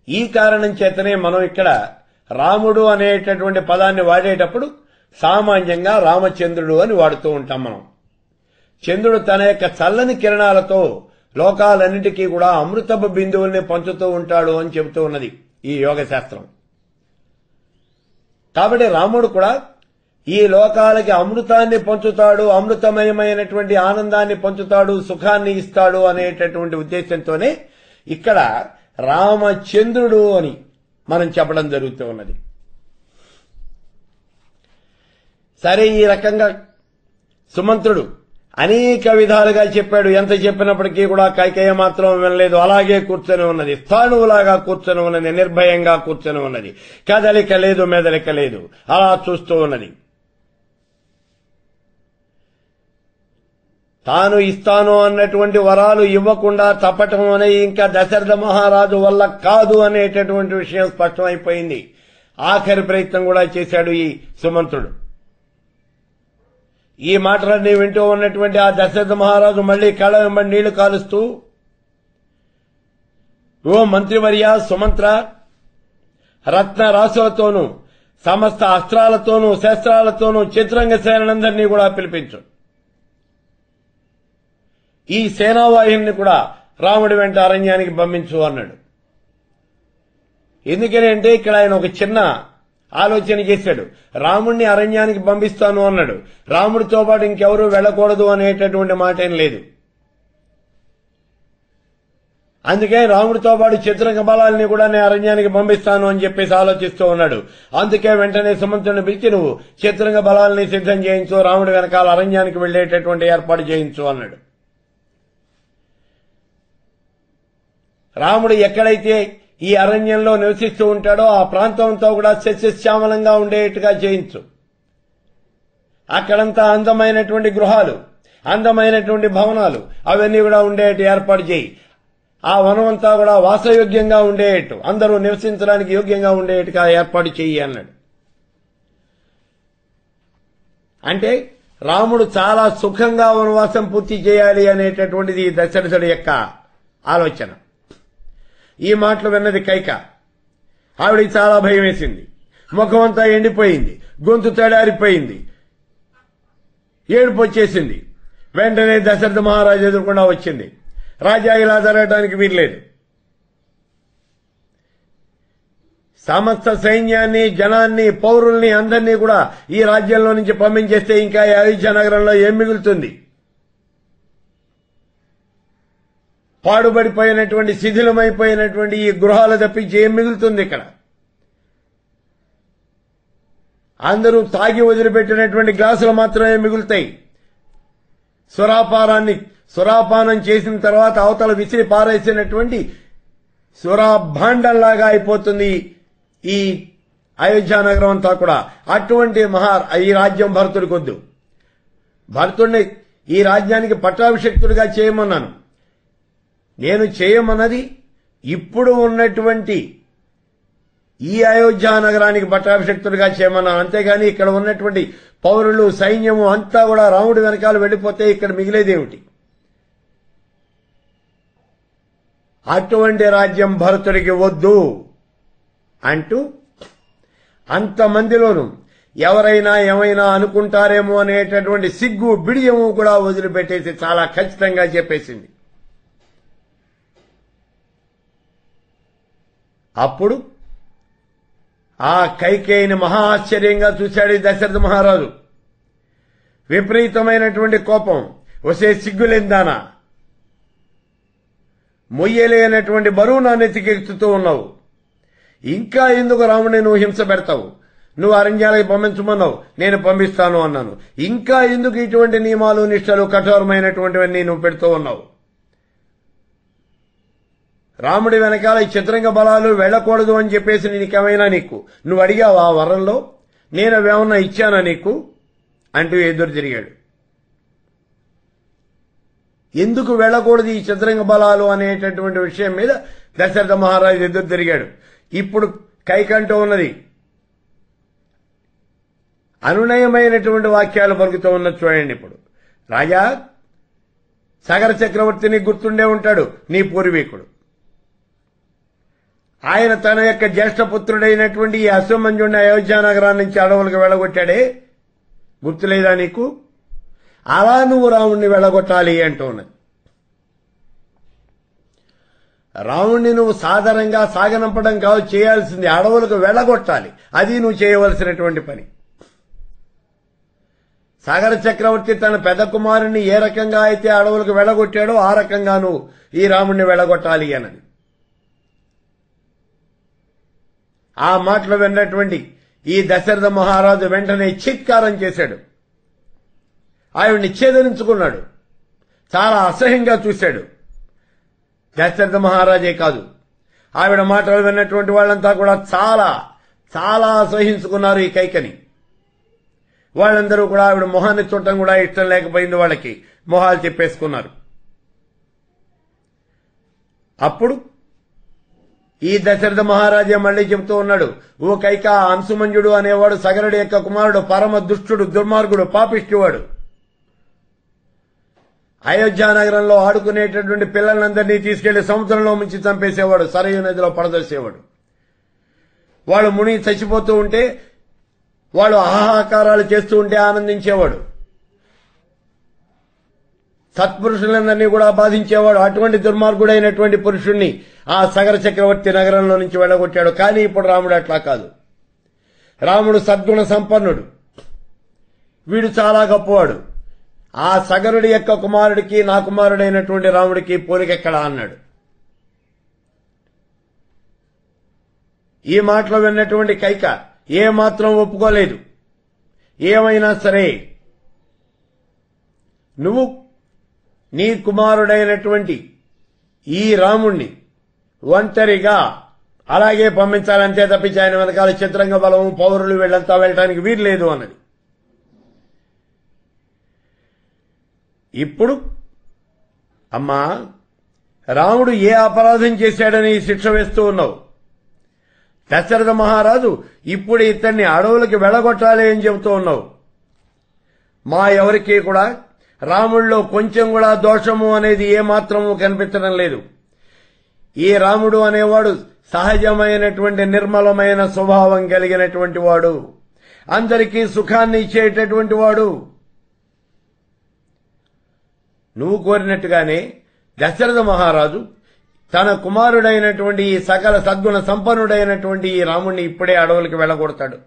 ఈ కారణం చేతనే మనం ఇక్కడ రాముడు అనేటటువంటి పదాన్ని వాడేటప్పుడు సామాన్యంగా రామచంద్రుడు అని వాడుతూ ఉంటాం మనం. చంద్రుడు తన యొక్క చల్లని కిరణాలతో లోకాలన్నిటికీ కూడా అమృతపు బిందువుల్ని పంచుతూ ఉంటాడు అని చెబుతూ ఉన్నది ఈ యోగ శాస్త్రం కాబట్టి రాముడు కూడా ఈ లోకాలకి అమృతాన్ని పంచుతాడు అమృతమయమైనటువంటి ఆనందాన్ని పంచుతాడు సుఖాన్ని ఇస్తాడు అనేటటువంటి ఉద్దేశంతోనే ఇక్కడ రామచంద్రుడు అని మనం చెప్పడం జరుగుతూ ఉన్నది. సరే ఈ రకంగా సుమంత్రుడు అనేక విధాలుగా చెప్పాడు. ఎంత చెప్పినప్పటికీ కూడా కైకేయ మాత్రం వినలేదు. అలాగే కూర్చొని ఉన్నది. స్థాణువులాగా కూర్చొని ఉన్నది. నిర్భయంగా కూర్చొని ఉన్నది. కదలిక లేదు మెదలిక లేదు. అలా చూస్తూ ఉన్నది. తాను ఇస్తాను అన్నటువంటి వరాలు ఇవ్వకుండా తప్పటం అనే ఇంకా దశరథ మహారాజు వల్ల కాదు అనేటటువంటి విషయం స్పష్టమైపోయింది. ఆఖరి ప్రయత్నం కూడా చేశాడు ఈ సుమంతుడు. ఈ మాటలన్నీ వింటూ ఉన్నటువంటి ఆ దశరథ మహారాజు మళ్ళీ కళ వెంబడి నీళ్ళు కాలుస్తూ ఓ మంత్రివర్య సుమంత్ర రత్న రాసులతోనూ సమస్త అస్త్రాలతోనూ శస్త్రాలతోనూ చిత్రంగ సేనందరినీ కూడా పిలిపించు. ఈ సేనావాహిని కూడా రాముడి వెంట అరణ్యానికి పంపించు అన్నాడు. ఎందుకని అంటే ఇక్కడ ఆయన ఒక చిన్న ఆలోచన చేశాడు. రాముణ్ణి అరణ్యానికి పంపిస్తాను అన్నాడు. రాముడితో పాటు ఇంకెవరూ వెళ్ళకూడదు అనేటటువంటి మాట ఏం లేదు. అందుకే రాముడితో పాటు చిత్రంగ బలాల్ని కూడా నేను అరణ్యానికి పంపిస్తాను అని చెప్పేసి ఆలోచిస్తూ ఉన్నాడు. అందుకే వెంటనే సుమంతుని పిలిచి నువ్వు చిత్రంగ బలాల్ని సిద్ధం చేయించు రాముడి వెనకాల అరణ్యానికి వెళ్ళేటటువంటి ఏర్పాటు చేయించు అన్నాడు. రాముడు ఎక్కడైతే ఈ అరణ్యంలో నివసిస్తూ ఉంటాడో ఆ ప్రాంతంతో కూడా సస్యశ్యామలంగా ఉండేట్టుగా చేయించు అక్కడంతా అందమైనటువంటి గృహాలు అందమైనటువంటి భవనాలు అవన్నీ కూడా ఉండేట్టు ఏర్పాటు చేయి. ఆ వనం అంతా కూడా వాసయోగ్యంగా ఉండేట్టు అందరూ నివసించడానికి యోగ్యంగా ఉండేట్టుగా ఏర్పాటు చేయి అన్నాడు. అంటే రాముడు చాలా సుఖంగా వనవాసం పూర్తి చేయాలి అనేటటువంటిది దశరథుడి యొక్క ఆలోచన. ఈ మాటలు విన్నది కైక. ఆవిడికి చాలా భయం వేసింది. ముఖం అంతా ఎండిపోయింది. గొంతు తడారిపోయింది. ఏడుపు వచ్చేసింది. వెంటనే దశరథ మహారాజు ఎదుర్కొండా వచ్చింది. రాజా ఇలా జరగడానికి వీల్లేదు. సమస్త సైన్యాన్ని జనాన్ని పౌరుల్ని అందరినీ కూడా ఈ రాజ్యంలో నుంచి పంపించేస్తే ఇంకా అయోధ్య నగరంలో ఏం మిగులుతుంది? పాడుబడిపోయినటువంటి శిథిలమైపోయినటువంటి ఈ గృహాలు తప్పించి ఏం మిగులుతుంది ఇక్కడ? అందరూ తాగి వదిలిపెట్టినటువంటి గ్లాసులు మాత్రమే మిగులుతాయి. సురాపారాన్ని సురాపానం చేసిన తర్వాత అవతల విసిరి పారేసినటువంటి సురాభాండంలాగా అయిపోతుంది ఈ అయోధ్య నగరం అంతా కూడా. అటువంటి మహా ఈ రాజ్యం భరతుడికి కొద్దు భరతుడిని ఈ రాజ్యానికి పట్టాభిషక్తుడిగా చేయమన్నాను. నేను చేయమన్నది ఇప్పుడు ఉన్నటువంటి ఈ అయోధ్య నగరానికి పట్టాభిషక్తుడిగా చేయమన్నాను అంతేగాని ఇక్కడ ఉన్నటువంటి పౌరులు సైన్యము అంతా కూడా రాముడి వెనకాల వెళ్ళిపోతే ఇక్కడ మిగిలేదేమిటి అటువంటి రాజ్యం భరతుడికి వద్దు అంటూ అంతమందిలోనూ ఎవరైనా ఏమైనా అనుకుంటారేమో అనేటటువంటి సిగ్గు బిడియము కూడా వదిలిపెట్టేసి చాలా ఖచ్చితంగా చెప్పేసింది. అప్పుడు ఆ కైకేయిని మహా ఆశ్చర్యంగా చూశాడు ఈ దశరథ మహారాజు. విపరీతమైనటువంటి కోపం వసే సిగ్గులేందానా? మొయ్యలేనటువంటి బరువు నా నెత్తికెత్తుతూ ఉన్నావు. ఇంకా ఎందుకు రాముడిని నువ్వు హింస పెడతావు? నువ్వు అరణ్యాలకి పంపించమన్నావు నేను పంపిస్తాను అన్నాను. ఇంకా ఎందుకు ఇటువంటి నియమాలు నిష్టలు కఠోరమైనటువంటివన్నీ నువ్వు పెడుతూ ఉన్నావు? రాముడి వెనకాల ఈ చిత్రంగ బలాలు వెళ్ళకూడదు అని చెప్పేసి నీకేమైనా నీకు? నువ్వు అడిగావు ఆ వరంలో? నేను అవేమన్నా ఇచ్చానా నీకు? అంటూ ఎదురు తిరిగాడు. ఎందుకు వెళ్ళకూడదు ఈ చిత్రంగ బలాలు అనేటటువంటి విషయం మీద దశరథ మహారాజు ఎదురు తిరిగాడు. ఇప్పుడు కైకంటూ ఉన్నది. అనునయమైనటువంటి వాక్యాలు పలుకుతూ ఉన్నది చూడండి ఇప్పుడు. రాజా సగర చక్రవర్తిని గుర్తుండే ఉంటాడు నీ పూర్వీకుడు. ఆయన తన యొక్క జ్యేష్ఠ పుత్రుడైనటువంటి ఈ అశ్వమంజుడిని అయోధ్య నగరాన్ని నుంచి అడవులకు వెళ్ళగొట్టాడే? గుర్తులేదా నీకు? అలా నువ్వు రాముణ్ణి వెళ్ళగొట్టాలి అంటూ ఉన్నది. రాముణ్ణి నువ్వు సాధారణంగా సాగనంపడం కాదు చేయాల్సింది అడవులకు వెళ్ళగొట్టాలి. అది నువ్వు చేయవలసినటువంటి పని. సాగర చక్రవర్తి తన పెద్ద కుమారుణ్ణి ఏ రకంగా అయితే అడవులకు వెళ్ళగొట్టాడో ఆ రకంగా నువ్వు ఈ రాముణ్ణి వెళ్ళగొట్టాలి అనని ఆ మాటలు విన్నటువంటి ఈ దశరథ మహారాజు వెంటనే చిత్కారం చేశాడు. ఆవిడ్ని ఛేదరించుకున్నాడు చాలా అసహ్యంగా చూశాడు. దశరథ మహారాజే కాదు. ఆవిడ మాటలు విన్నటువంటి వాళ్ళంతా కూడా చాలా చాలా అసహించుకున్నారు ఈ కైకని. వాళ్ళందరూ కూడా ఆవిడ మొహాన్ని చూడటం కూడా ఇష్టం లేకపోయింది వాళ్ళకి. మొహాలు చెప్పేసుకున్నారు. అప్పుడు ఈ దశరథ మహారాజే మళ్ళీ చెబుతూ ఉన్నాడు ఓ కైక అంశుమంజుడు అనేవాడు సగరుడు యొక్క కుమారుడు పరమ దుష్టుడు దుర్మార్గుడు పాపిష్టివాడు. అయోధ్య నగరంలో ఆడుకునేటటువంటి పిల్లలందరినీ తీసుకెళ్ళి సముద్రంలో ముంచి చంపేసేవాడు సరయూ నదిలో పడదోసేవాడు. వాళ్ళు ముని చచ్చిపోతూ ఉంటే వాళ్ళు ఆహాకారాలు చేస్తూ ఉంటే ఆనందించేవాడు. సత్పురుషులందరినీ కూడా బాధించేవాడు అటువంటి దుర్మార్గుడైనటువంటి పురుషుణ్ణి ఆ సగర చక్రవర్తి నగరంలో నుంచి వెళ్ళగొట్టాడు. కానీ ఇప్పుడు రాముడు అట్లా కాదు. రాముడు సద్గుణ సంపన్నుడు. వీడు చాలా గొప్పవాడు. ఆ సగరుడి యొక్క కుమారుడికి నా కుమారుడైనటువంటి రాముడికి పోలికెక్కడా అన్నాడు. ఈ మాటలో విన్నటువంటి కైక ఏ మాత్రం ఒప్పుకోలేదు. ఏమైనా సరే నువ్వు నీ కుమారుడైనటువంటి ఈ రాముణ్ణి ఒంటరిగా అలాగే పంపించాలంతే తప్పించి ఆయన వెనకాల చిత్రంగ బలము పౌరులు వీళ్ళంతా వెళ్ళటానికి వీలు లేదు అన్నది. ఇప్పుడు అమ్మా రాముడు ఏ అపరాధం చేశాడని శిక్ష వేస్తూ ఉన్నావు? దశరథ మహారాజు ఇప్పుడు ఇతన్ని అడవులకి వెళ్ళగొట్టాలి అని చెబుతూ ఉన్నావు. మా ఎవరికీ కూడా రాముల్లో కొంచెం కూడా దోషము అనేది ఏమాత్రము కనిపించడం లేదు. ఈ రాముడు అనేవాడు సహజమైనటువంటి నిర్మలమైన స్వభావం కలిగినటువంటి వాడు. అందరికీ సుఖాన్ని ఇచ్చేటటువంటి వాడు. నువ్వు కోరినట్టుగానే దశరథ మహారాజు తన కుమారుడైనటువంటి ఈ సకల సద్గుణ సంపన్నుడైనటువంటి ఈ రాముణ్ణి ఇప్పుడే అడవులకు వెళ్ళగొడతాడు.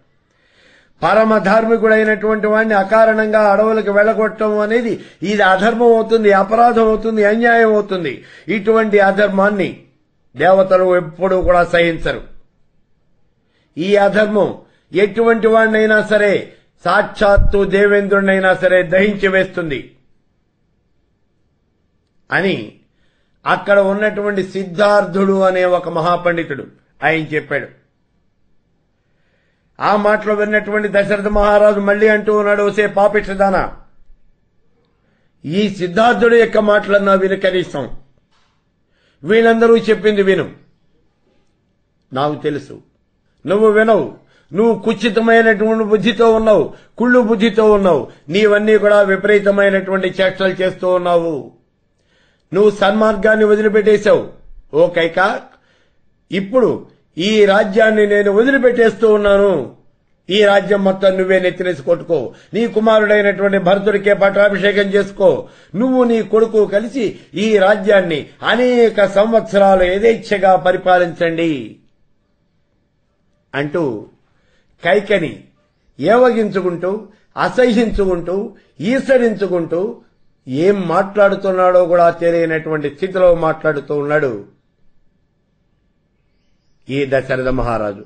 పరమ ధార్మికుడైనటువంటి వాడిని అకారణంగా అడవులకు వెళ్ళగొట్టడం అనేది ఇది అధర్మం అవుతుంది అపరాధం అవుతుంది అన్యాయం అవుతుంది. ఇటువంటి అధర్మాన్ని దేవతలు ఎప్పుడూ కూడా సహించరు. ఈ అధర్మం ఎటువంటి వాడినైనా సరే సాక్షాత్తు దేవేంద్రుడినైనా సరే దహించి వేస్తుంది. అని అక్కడ ఉన్నటువంటి సిద్ధార్థుడు అనే ఒక మహాపండితుడు ఆయన చెప్పాడు. ఆ మాటలో విన్నటువంటి దశరథ మహారాజు మళ్ళీ అంటూ ఉన్నాడు వసే పాపిష్టదానా ఈ సిద్ధార్థుడు యొక్క మాటలన్నా విను కనీసం. వీళ్ళందరూ చెప్పింది విను. నాకు తెలుసు. నువ్వు వినవు. నువ్వు కుచితమైనటువంటి బుద్ధితో ఉన్నావు కుళ్ళు బుద్ధితో ఉన్నావు. నీవన్నీ కూడా విపరీతమైనటువంటి చేష్టలు చేస్తూ ఉన్నావు. నువ్వు సన్మార్గాన్ని వదిలిపెట్టేశావు. ఓ కైకా ఇప్పుడు ఈ రాజ్యాన్ని నేను వదిలిపెట్టేస్తూ ఉన్నాను. ఈ రాజ్యం మొత్తం నువ్వే నెత్తినేసి కొట్టుకో. నీ కుమారుడైనటువంటి భరతుడికే పట్టాభిషేకం చేసుకో. నువ్వు నీ కొడుకు కలిసి ఈ రాజ్యాన్ని అనేక సంవత్సరాలు యథేచ్ఛగా పరిపాలించండి. అంటూ కైకని ఏవగించుకుంటూ అసహ్యించుకుంటూ ఈసడించుకుంటూ ఏం మాట్లాడుతున్నాడో కూడా తెలియనటువంటి స్థితిలో మాట్లాడుతూ ఉన్నాడు. ಈ ದಶರಥ ಮಹಾರಾಜು